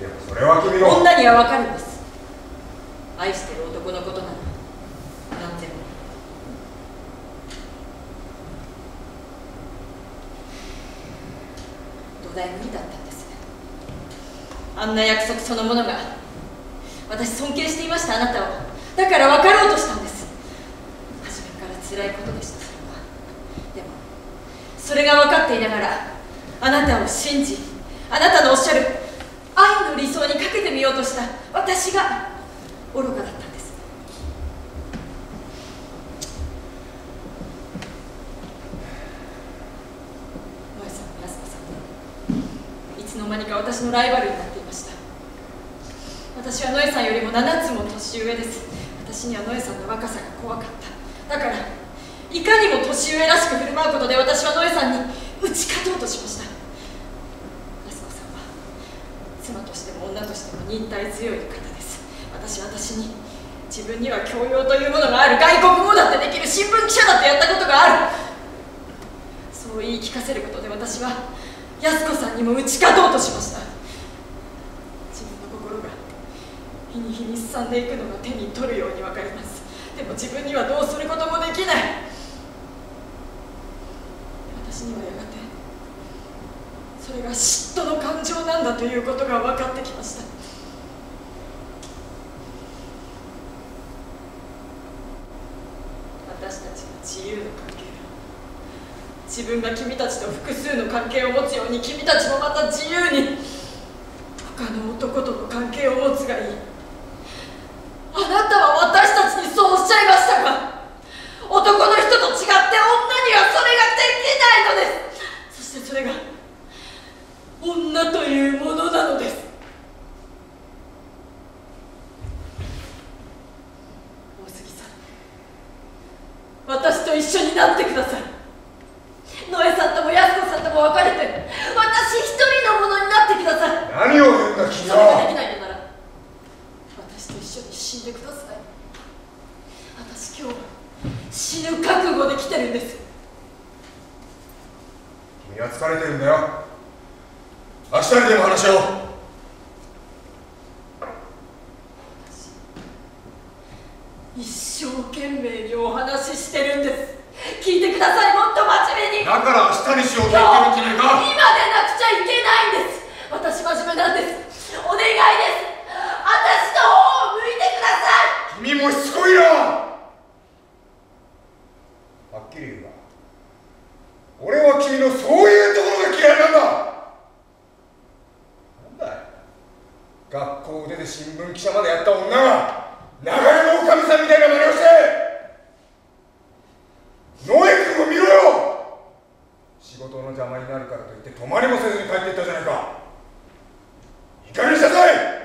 でもそれは君の女にはわかるんです。愛してる男のことなら何でも。土台無理だったんですあんな約束そのものが。私尊敬していましたあなたを。だから分かろうとしたんです。初めから辛いことでしたそれは。でもそれが分かっていながらあなたを信じあなたのおっしゃる愛の理想にかけてみようとした私が愚かだったんです。萌さんも安子さんもいつの間にか私のライバルになっていました。私はノエさんよりも7つも年上です。私にはノエさんの若さが怖かった。だからいかにも年上らしく振る舞うことで私はノエさんに打ち勝とうとしました。妻としても女としても忍耐強い方です。私は私に自分には教養というものがある外国語だってできる新聞記者だってやったことがある。そう言い聞かせることで私は安子さんにも打ち勝とうとしました。自分の心が日に日にすさんでいくのが手に取るように分かります。でも自分にはどうすることもできない。私にはやがてそれが嫉妬の感情なんだということが分かってきました。私たちの自由の関係。自分が君たちと複数の関係を持つように君たちもまた自由に他の男との関係を持つがいい。あなたは私たちにそうおっしゃいましたか？男の人と違って女にはそれができないのです。そしてそれが女というものなのです。大杉さん私と一緒になってください。ノエさんとも安子さんとも別れて私一人のものになってください。何を言うんだ君それがではきないのなら私と一緒に死んでください。私今日死ぬ覚悟で来てるんです。君は疲れてるんだよ明日にでも話し合おう一生懸命にお話ししてるんです聞いてください。もっと真面目に。だから明日にしようと言ってるんじゃないか今でなくちゃいけないんです。私真面目なんです。お願いです。私の方を向いてください。君もしつこいな。はっきり言うが俺は君のそういうところが嫌いなんだ学校を出て新聞記者までやった女が長屋のおかみさんみたいな真似をして野江君を見ろよ！仕事の邪魔になるからといって泊まりもせずに帰っていったじゃないか。いかにしなさい！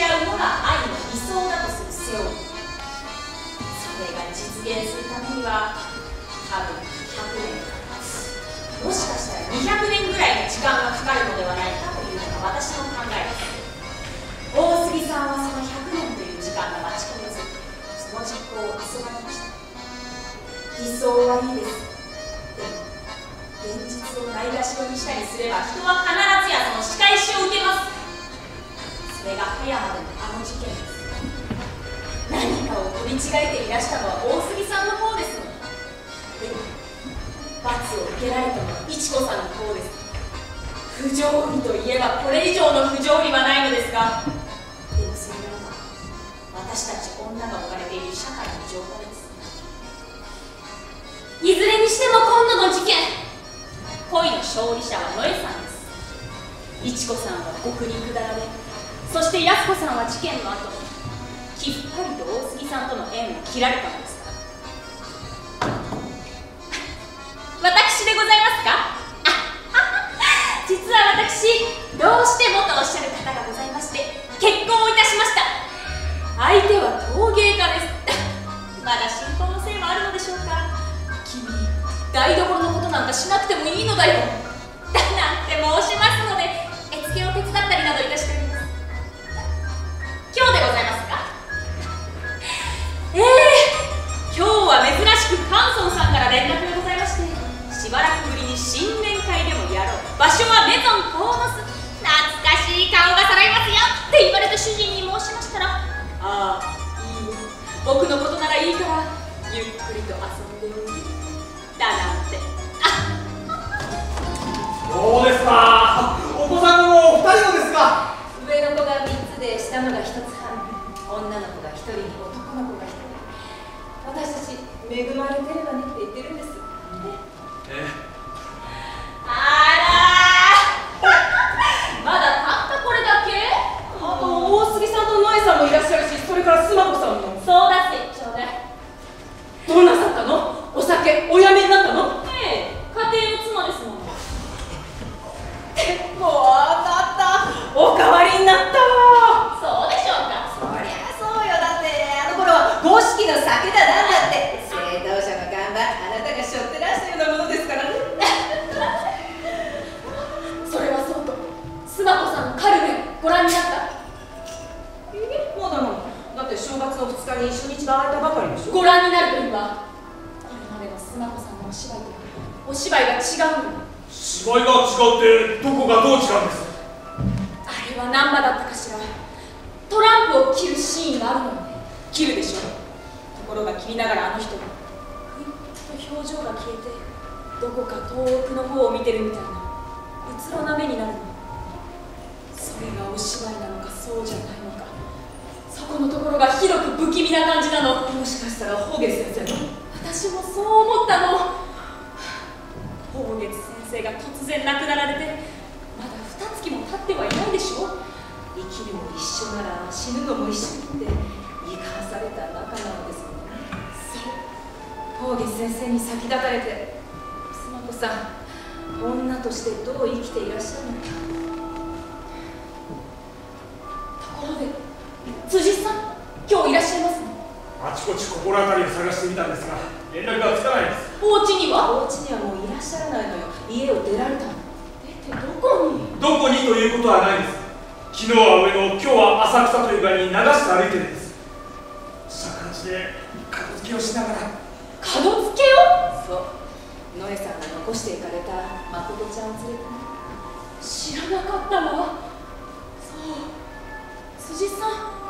し合うのが愛の理想だとするセオリーそれが実現するためには多分100年かかつもしかしたら200年ぐらいの時間がかかるのではないかというのが私の考えです大杉さんはその100年という時間が待ち込めずその実行を急がれました理想はいいですでも現実をないがしろにしたりすれば人は必ずやその仕返しを受けますそれが葉山でのあの事件です何かを取り違えていらしたのは大杉さんの方です。のでも罰を受けられたのは一子さんの方です。不条理といえばこれ以上の不条理はないのですがでもそれは私たち女が置かれている社会の状態ですいずれにしても今度の事件。恋の勝利者はノエさんです。いちこさんは獄に下られそして安子さんは事件の後きっぱりと大杉さんとの縁を切られたのですか？私でございますか？実は私どうしてもとおっしゃる方がございまして結婚をいたしました。相手は陶芸家です。まだ新婚のせいもあるのでしょうか？君台所のことなんかしなくてもいいのだよ。だ なんて申しますので絵付けを手伝ったりなどいたしております。今日でございますか？ええ今日は珍しくカンソンさんから連絡がございましてしばらくぶりに新年会でもやろう。場所はメゾンコーノス懐かしい顔が揃いますよ。って言われた主人に申しましたらああいいよ。僕のことならいいからゆっくりと遊んでおいだなんて。どうですか。お子さんもお二人のですか。上の子が3つで下のが1つ半女の子が1人。に男の子が1人。私たち恵まれてればねって言ってるんです、ね、えあらー。まだたったこれだけ？あと大杉さんとノエさんもいらっしゃるしそれから須磨子さんも。そうだってちょうだい。どうなさったの？お酒おやめになったの？ええ。家庭の妻ですものもうあった。おかわりになったわ。そうでしょうか。そりゃそうよ。だってあの頃は五色の酒だなんだって。正当者の看板あなたが背負ってらしたようなものですからね。それはそうと。須磨子さんのカルメンご覧になった。えまだなの。だって正月の2日に初日が空いたばかりでしょ。ご覧になるといいわ。これまでの須磨子さんのお芝居とお芝居が違うの芝居が違ってどこがどう違うんです？あれは何場だったかしら。トランプを切るシーンがあるのね切るでしょ。ところが切りながらあの人がふいっと表情が消えてどこか遠くの方を見てるみたいな。うつろな目になるの。それがお芝居なのかそうじゃないのか。そこのところがひどく不気味な感じなの。もしかしたらホゲ先生の私もそう思ったの。宝月先生が突然亡くなられてまだ二月も経ってはいないでしょ生きるも一緒なら死ぬのも一緒って言い交わされた仲なのですものねそう宝月先生に先立たれて須磨子さん女としてどう生きていらっしゃるのか。ところで辻さん今日いらっしゃいますの？あちこち心当たりを探してみたんですが連絡がつかないんです。お家には？お家にはもういらっしゃらないのよ。家を出られたの。出てどこに？どこにということはないです。昨日は上野今日は浅草という場に流して歩いてるんです。そんな感じで角付けをしながら。角付けを？そう。ノエさんが残していかれた誠ちゃんを連れてね。知らなかったわそう。辻さん。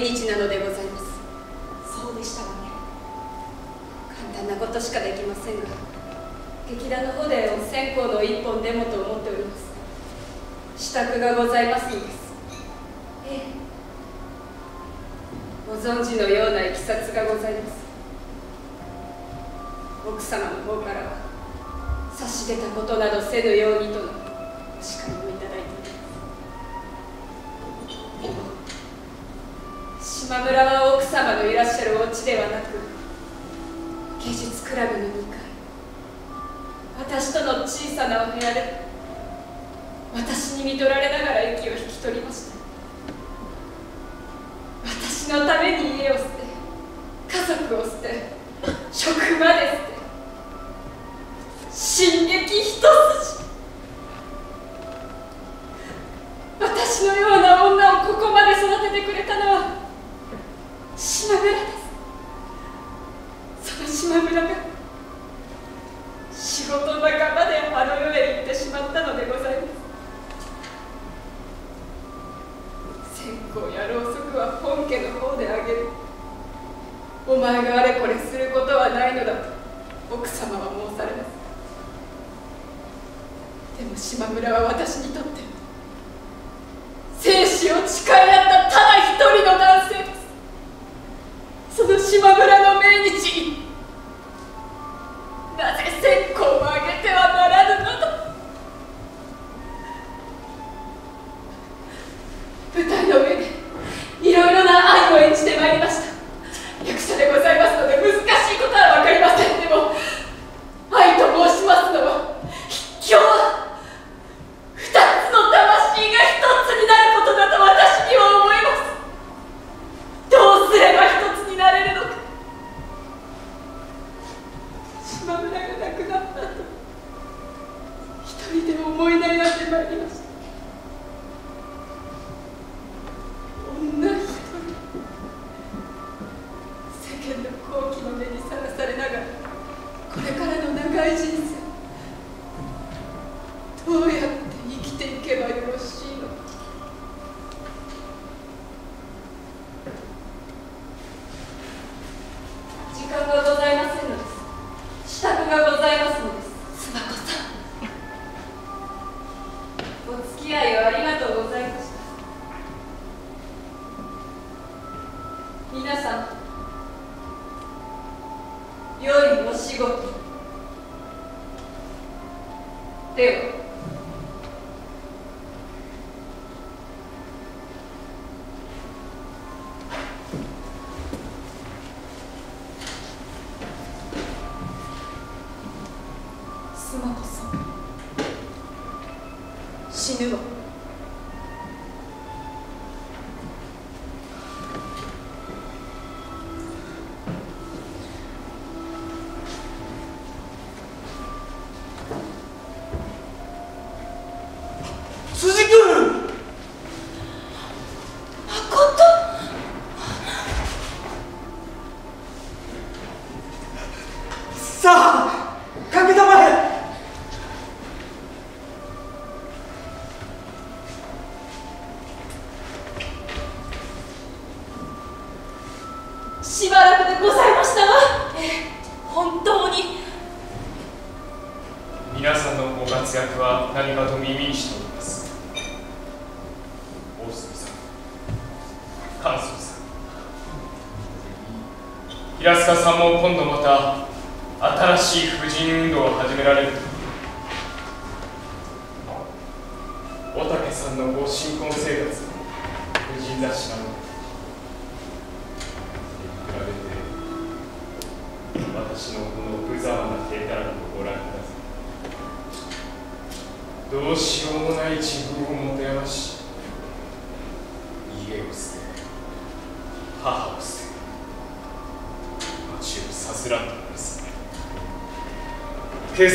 命日なので地ではなく芸術クラブの2階。私との小さなお部屋で私に見とられながら息を引き取りました。私のために家を捨て家族を捨て職場で捨て進撃一筋。私のような女をここまで育ててくれたのは島らです。その島村が仕事仲間であの世へ行ってしまったのでございます。線香やろうそくは本家の方であげる。お前があれこれすることはないのだ。と奥様は申されます。でも島村は私にとって生死を誓い合ったただ一人の男性です。その島村の命日。になぜ線香をあげてはならぬのと舞台の上でいろいろな愛を演じてまいりました。役者でございますので難しいことは分かりませんでも愛と申しますのは卑怯二つの魂が一つになることだと私には思います。どうすればなれるのか。島村が亡くなった後一人で思い悩んでまいりました。女一人世間の好奇の目にさらされながらこれからの長い人生どうやって生きていけばよろしいのか時間がございませんのです。支度がございます。のです妻子さん。お付き合いをありがとうございました。皆さん。良いお仕事。では。死ぬの。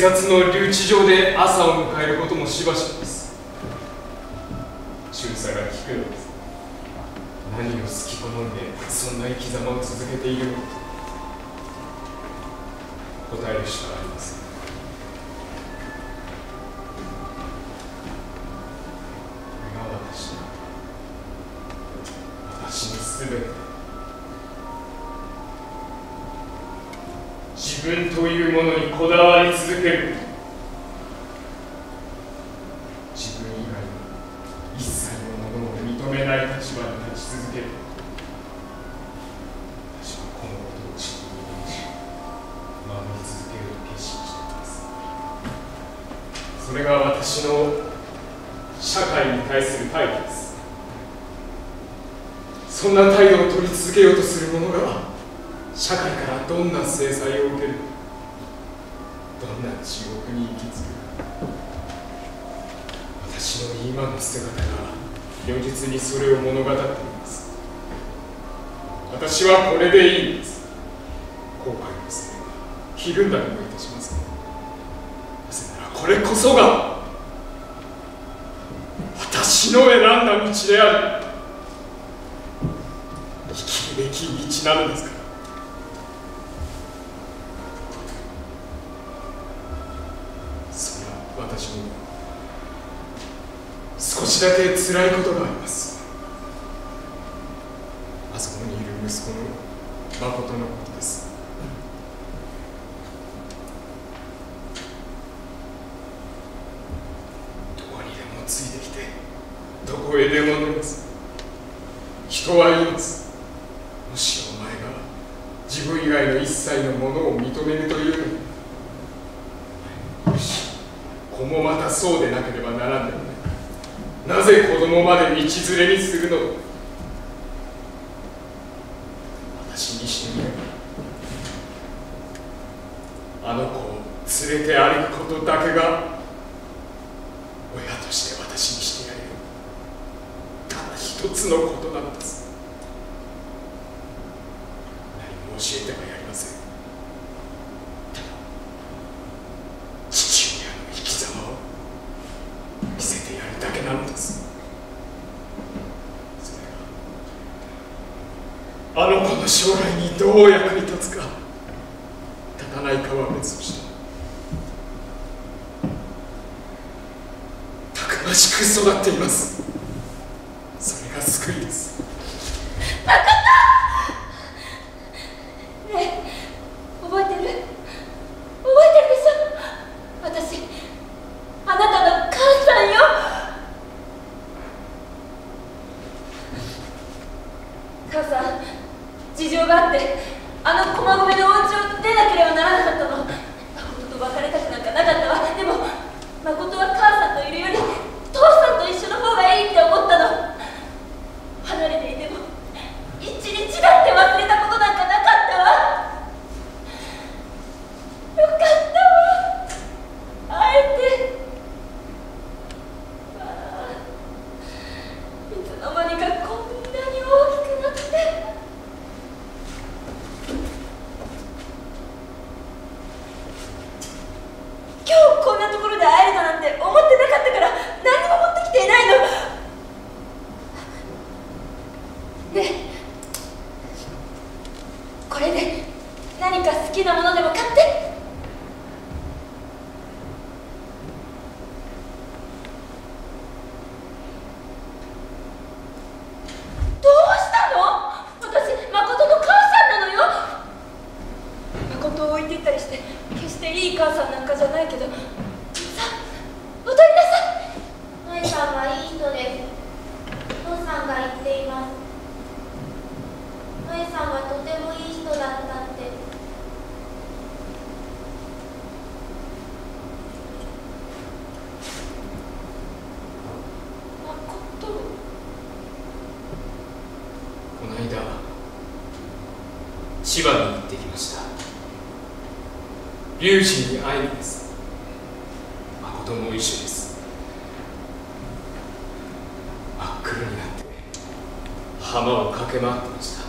察の留置場で朝を迎えることもしばしばです。中佐が聞くのです。何を好き好んでそんな生き様を続けているのか。答えるしかありません。私の私のすべて自分というものにこだわり千葉に行ってきました。龍神に会いにです。誠も一緒です。真っ黒になって浜を駆け回ってました。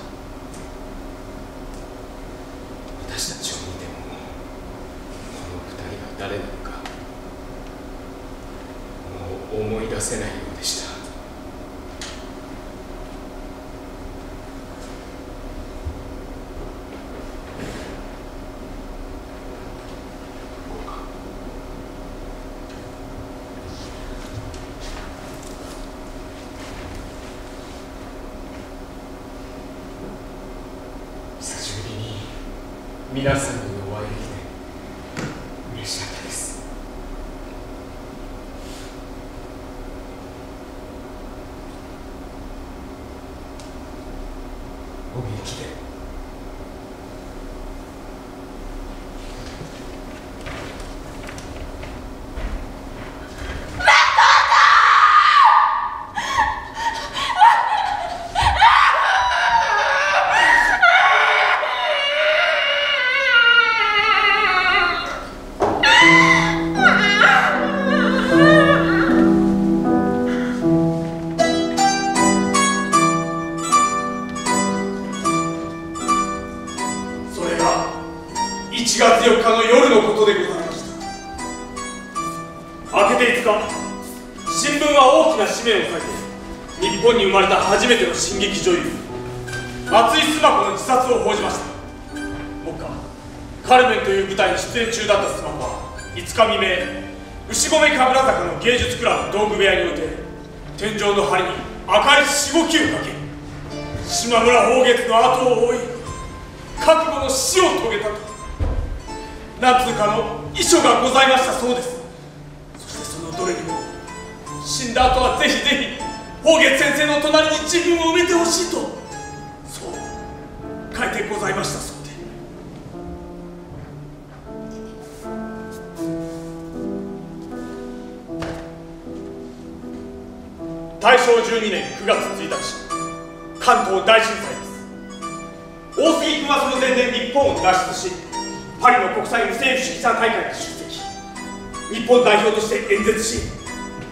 し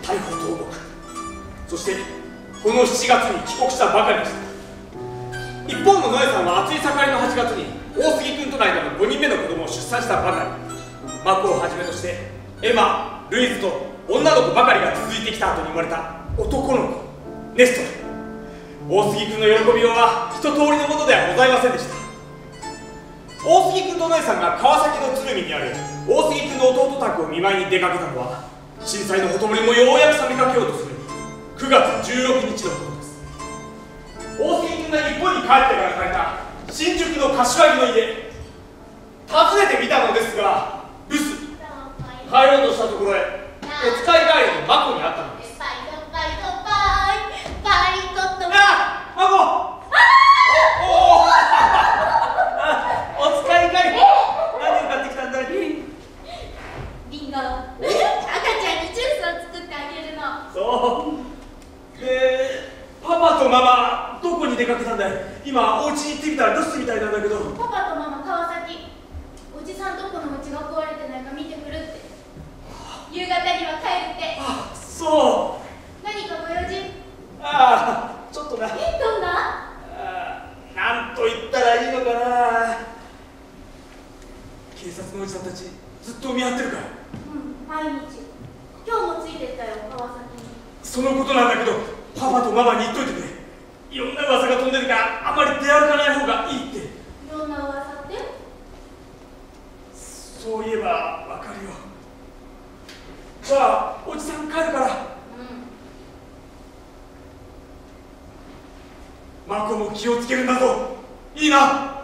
逮捕投獄。そしてこの7月に帰国したばかりでした一方のノエさんは暑い盛りの8月に大杉君との間の5人目の子供を出産したばかり。マコをはじめとしてエマルイズと女の子ばかりが続いてきた後に生まれた男の子ネスト。大杉君の喜びようは一通りのものではございませんでした。大杉君とノエさんが川崎の鶴見にある大杉君の弟宅を見舞いに出かけたのは震災のほとぼりもようやく冷めかけようとする。9月16日のことです。大杉君が日本に帰ってから借りた。新宿の柏木の家。訪ねてみたのですが留守。帰ろうとしたところへお使い帰りのマコにあったのです。お使い帰り何を買ってきたんだいリンゴそう。でパパとママどこに出かけたんだい？今お家に行ってみたら留守みたいなんだけど。パパとママ川崎。おじさんとこの家が壊れてないか見てくるって。夕方には帰るって。あそう。何かご用事？ああちょっとな。えどんな？あーなんと言ったらいいのかな。警察のおじさんたちずっと見張ってるから。うん毎日今日もついてったよ川崎にそのことなんだけどパパとママに言っといてくれ。いろんな噂が飛んでるからあまり出歩かない方がいいって。いろんな噂って？そういえばわかるよ。じゃあおじさん帰るから。うん。マコも気をつけるんだぞ。いいな？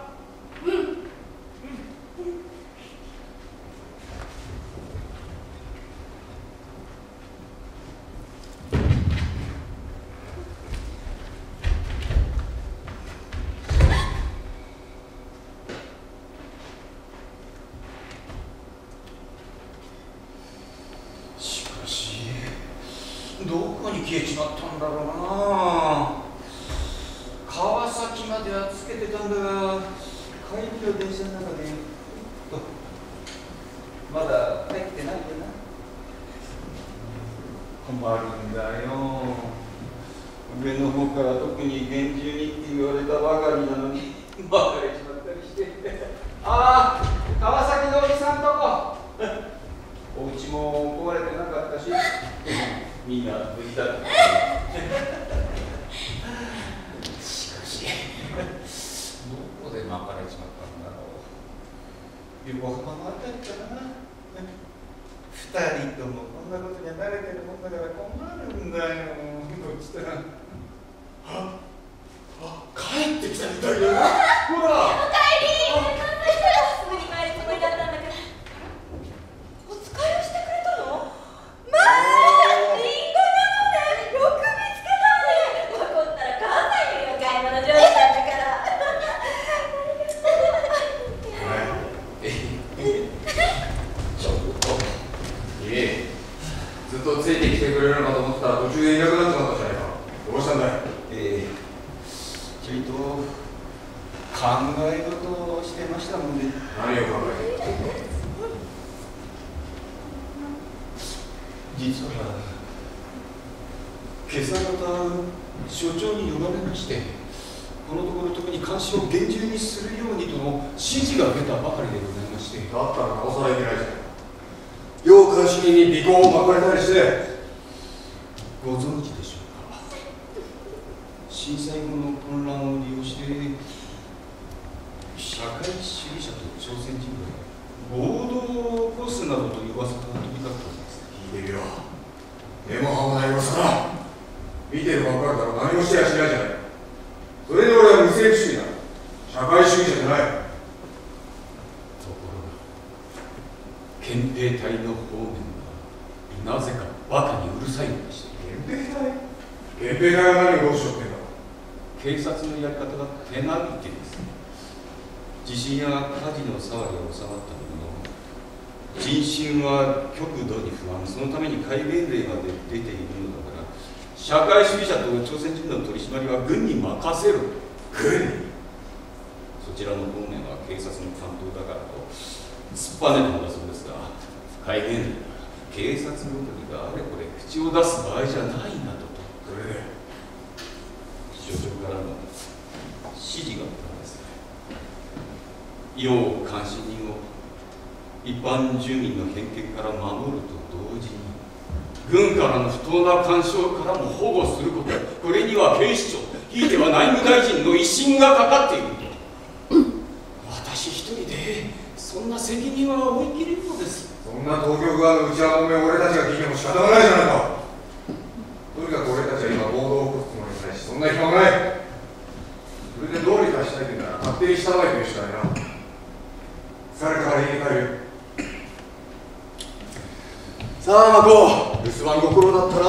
あマコ留守番ご苦労だったな。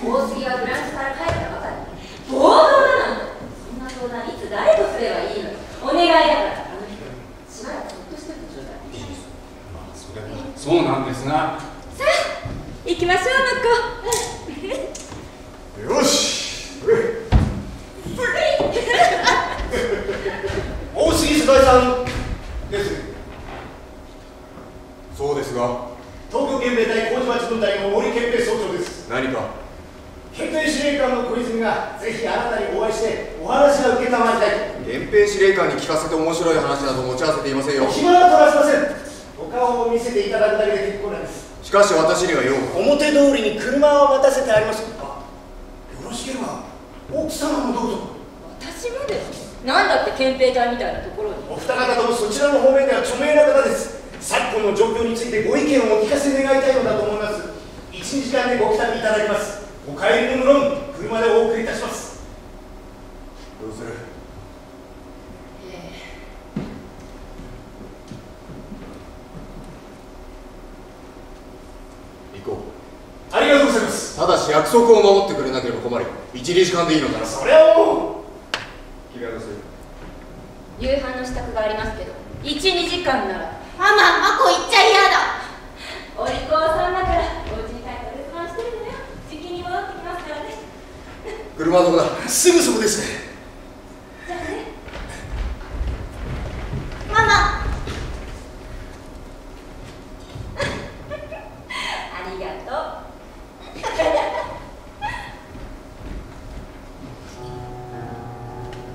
大杉はフランスから帰ったばかり暴動だなんてそんな相談いつ誰とすればいいの？お願いだから。あの人しばらくほっとしててちょうだいまあそれはそうなんですがさあ行きましょうマッコ。よし。え 大杉世代さんです。そうですが東京憲兵隊麹町分隊の森憲兵総長です。何か？憲兵司令官の小泉がぜひあなたにお会いしてお話が受けたまりたい憲兵司令官に聞かせて面白い話など持ち合わせていませんよ。と暇は取らせません。お顔を見せていただくだけで結構なんです。しかし私には用が表通りに車を待たせてあります。あよろしければ奥様もどうぞ。私までなんだって憲兵隊みたいなところに。お二方ともそちらの方面では著名な方です昨今の状況についてご意見をお聞かせ願いたいのだと思います。12時間でご帰宅いただきます。お帰りの無論車でお送りいたします。どうする？行こう。ありがとうございます。ただし約束を守ってくれなければ困る。12時間でいいのかな。それはもう。君はどうする夕飯の支度がありますけど12時間ならマママコ行っちゃ嫌だ。お利口さんだからお家に帰って留守番してるのよ。ってきますからね。車はどこだ？すぐそこですじゃあね。ママ。ありがとう。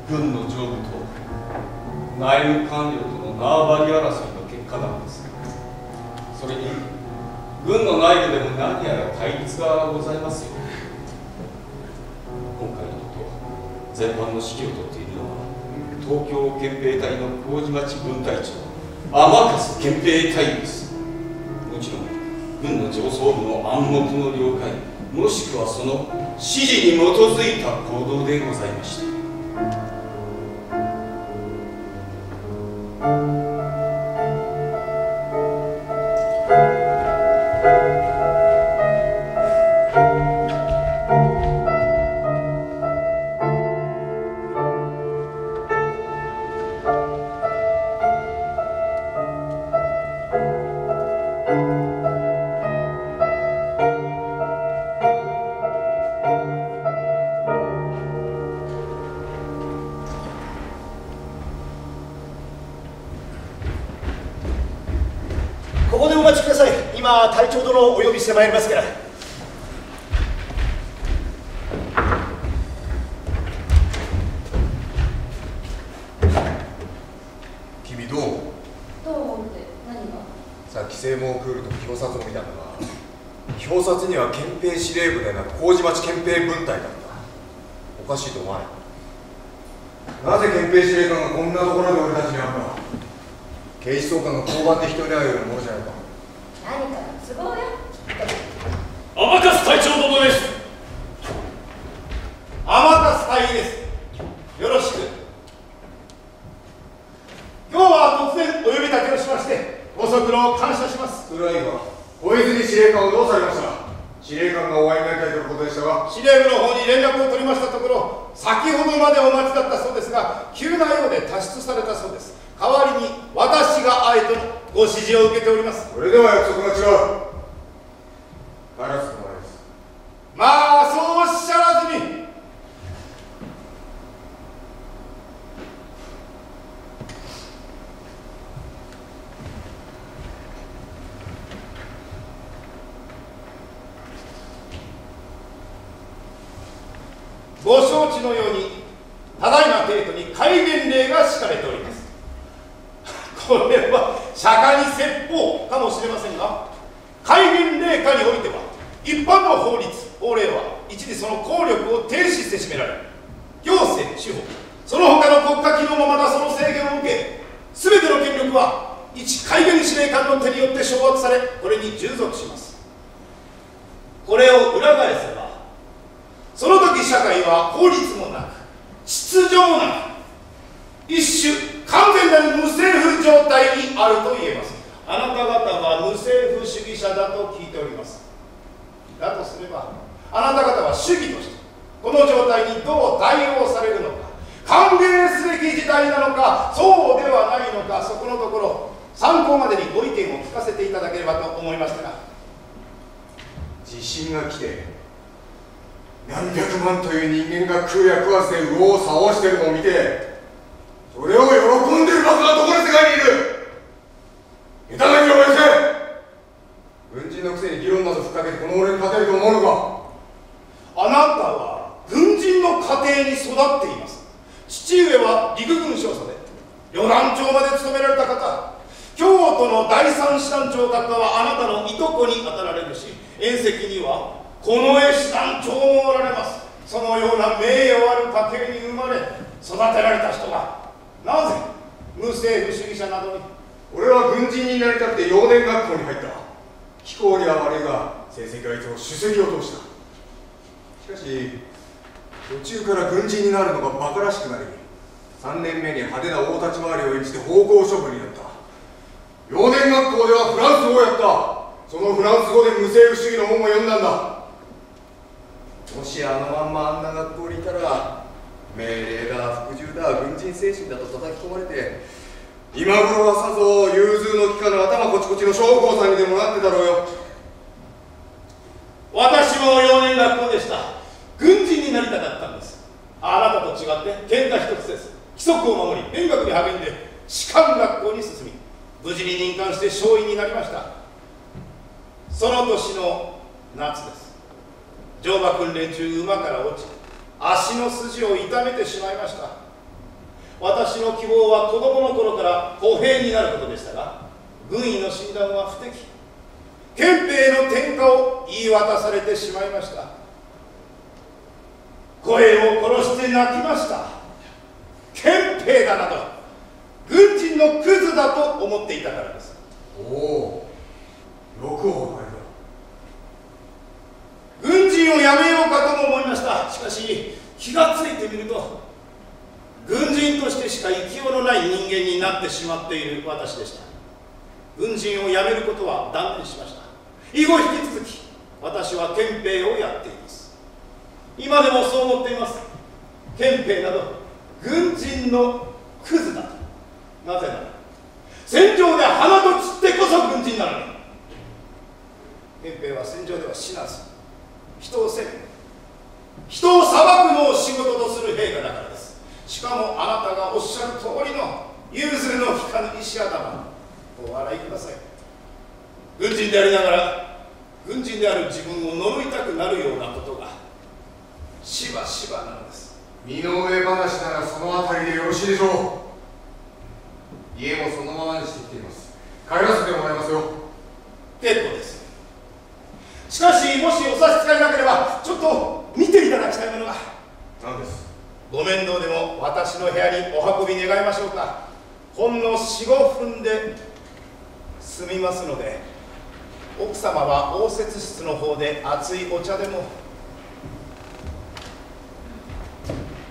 軍の上部と内務官僚との縄張り争い果なんです。それに軍の内部でも何やら対立がございますよ。今回のこと全般の指揮を執っているのは東京憲兵隊の麹町分隊長天笠憲兵隊です。もちろん軍の上層部の暗黙の了解もしくはその指示に基づいた行動でございました。してまいりますから。君どう思う？どう思って？何が？さっき正門クールと表札を見たんだが表札には憲兵司令部でなく麹町憲兵分隊だった。おかしいと思わない？なぜ憲兵司令官がこんなところで俺たちに会った警視総監が交番で人に会うようなものじゃないか。何かの都合よ天笠隊長殿です。天笠隊員です。よろしく。今日は突然お呼び立てをしましてご足労感謝します。それはいいが小泉司令官をどうされました？司令官がお会いになりたいとのことでしたが？司令部の方に連絡を取りましたところ先先ほどまでお待ちだったそうですが急なようで脱出されたそうです。代わりに私があえてのご指示を受けております。それでは約束が違う。帰らせてもらいまあそうおっしゃらずに。ご承知のようにただいま程度に戒厳令が敷かれております。これは釈迦に説法かもしれませんが戒厳令下においては一般の法律法令は一時その効力を停止してしめられ行政司法その他の国家機能もまたその制限を受け全ての権力は一戒厳司令官の手によって掌握されこれに従属します。これを裏返せばその時社会は法律もなく秩序もなく一種完全なる無政府状態にあると言えます。あなた方は無政府主義者だと聞いております。だとすればあなた方は主義としてこの状態にどう対応されるのか歓迎すべき事態なのかそうではないのかそこのところ参考までにご意見を聞かせていただければと思いましたが地震が来て何百万という人間が食うや食わずで右往左往してるのを見てそれを喜んでるバカがどこの世界にいる？下手な議論をせ軍人のくせに議論などふっかけてこの俺に勝てると思うのか？あなたは軍人の家庭に育っています。父上は陸軍少佐で旅団長まで務められた方。京都の第三師団長閣下はあなたのいとこに当たられるし宴席には近衛師団長もおられます。そのような名誉ある家系に生まれ育てられた人が。なぜ無政府主義者などに？俺は軍人になりたくて幼年学校に入った。気候には悪いが成績はいつも首席を通した。しかし途中から軍人になるのが馬鹿らしくなり3年目に派手な大立ち回りを演じて奉公処分になった。幼年学校ではフランス語をやった。そのフランス語で無政府主義の本を読んだんだ。もしあのまんまあんな学校にいたら命令だ服従だ軍人精神だと叩き込まれて今頃はさぞ融通の利かぬ頭こちこちの将校さんにでもなってたろうよ。私も幼年学校でした。軍人になりたかったんです。あなたと違って喧嘩一つです。規則を守り勉学に励んで士官学校に進み無事に任官して少尉になりました。その年の夏です。乗馬訓練中馬から落ち足の筋を痛めてしまいました。私の希望は子供の頃から歩兵になることでしたが軍医の診断は不適憲兵の天下を言い渡されてしまいました。声を殺して泣きました。憲兵だなど軍人のクズだと思っていたからです。おお。六王入る軍人をやめようかとも思いました。しかし気がついてみると軍人としてしか生きようのない人間になってしまっている私でした。軍人を辞めることは断念しました以後引き続き私は憲兵をやっています。今でもそう思っています。憲兵など軍人のクズだと。なぜなら戦場で花と散ってこそ軍人なのに。憲兵は戦場では死なず人を責め人を裁くのを仕事とする兵がだからです。しかもあなたがおっしゃる通りの融通の利かぬ石頭。お笑いください。軍人でありながら軍人である自分を呪いたくなるようなことがしばしばなのです。身の上話ならその辺りでよろしいでしょう。家もそのままにしてきています。帰らせてもらいますよ。結構です。しかしもしお差し支えなければちょっと見ていただきたいものが。何です？ご面倒でも私の部屋にお運び願いましょうか。ほんの45分で済みますので奥様は応接室の方で熱いお茶でも。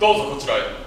どうぞこちらへ。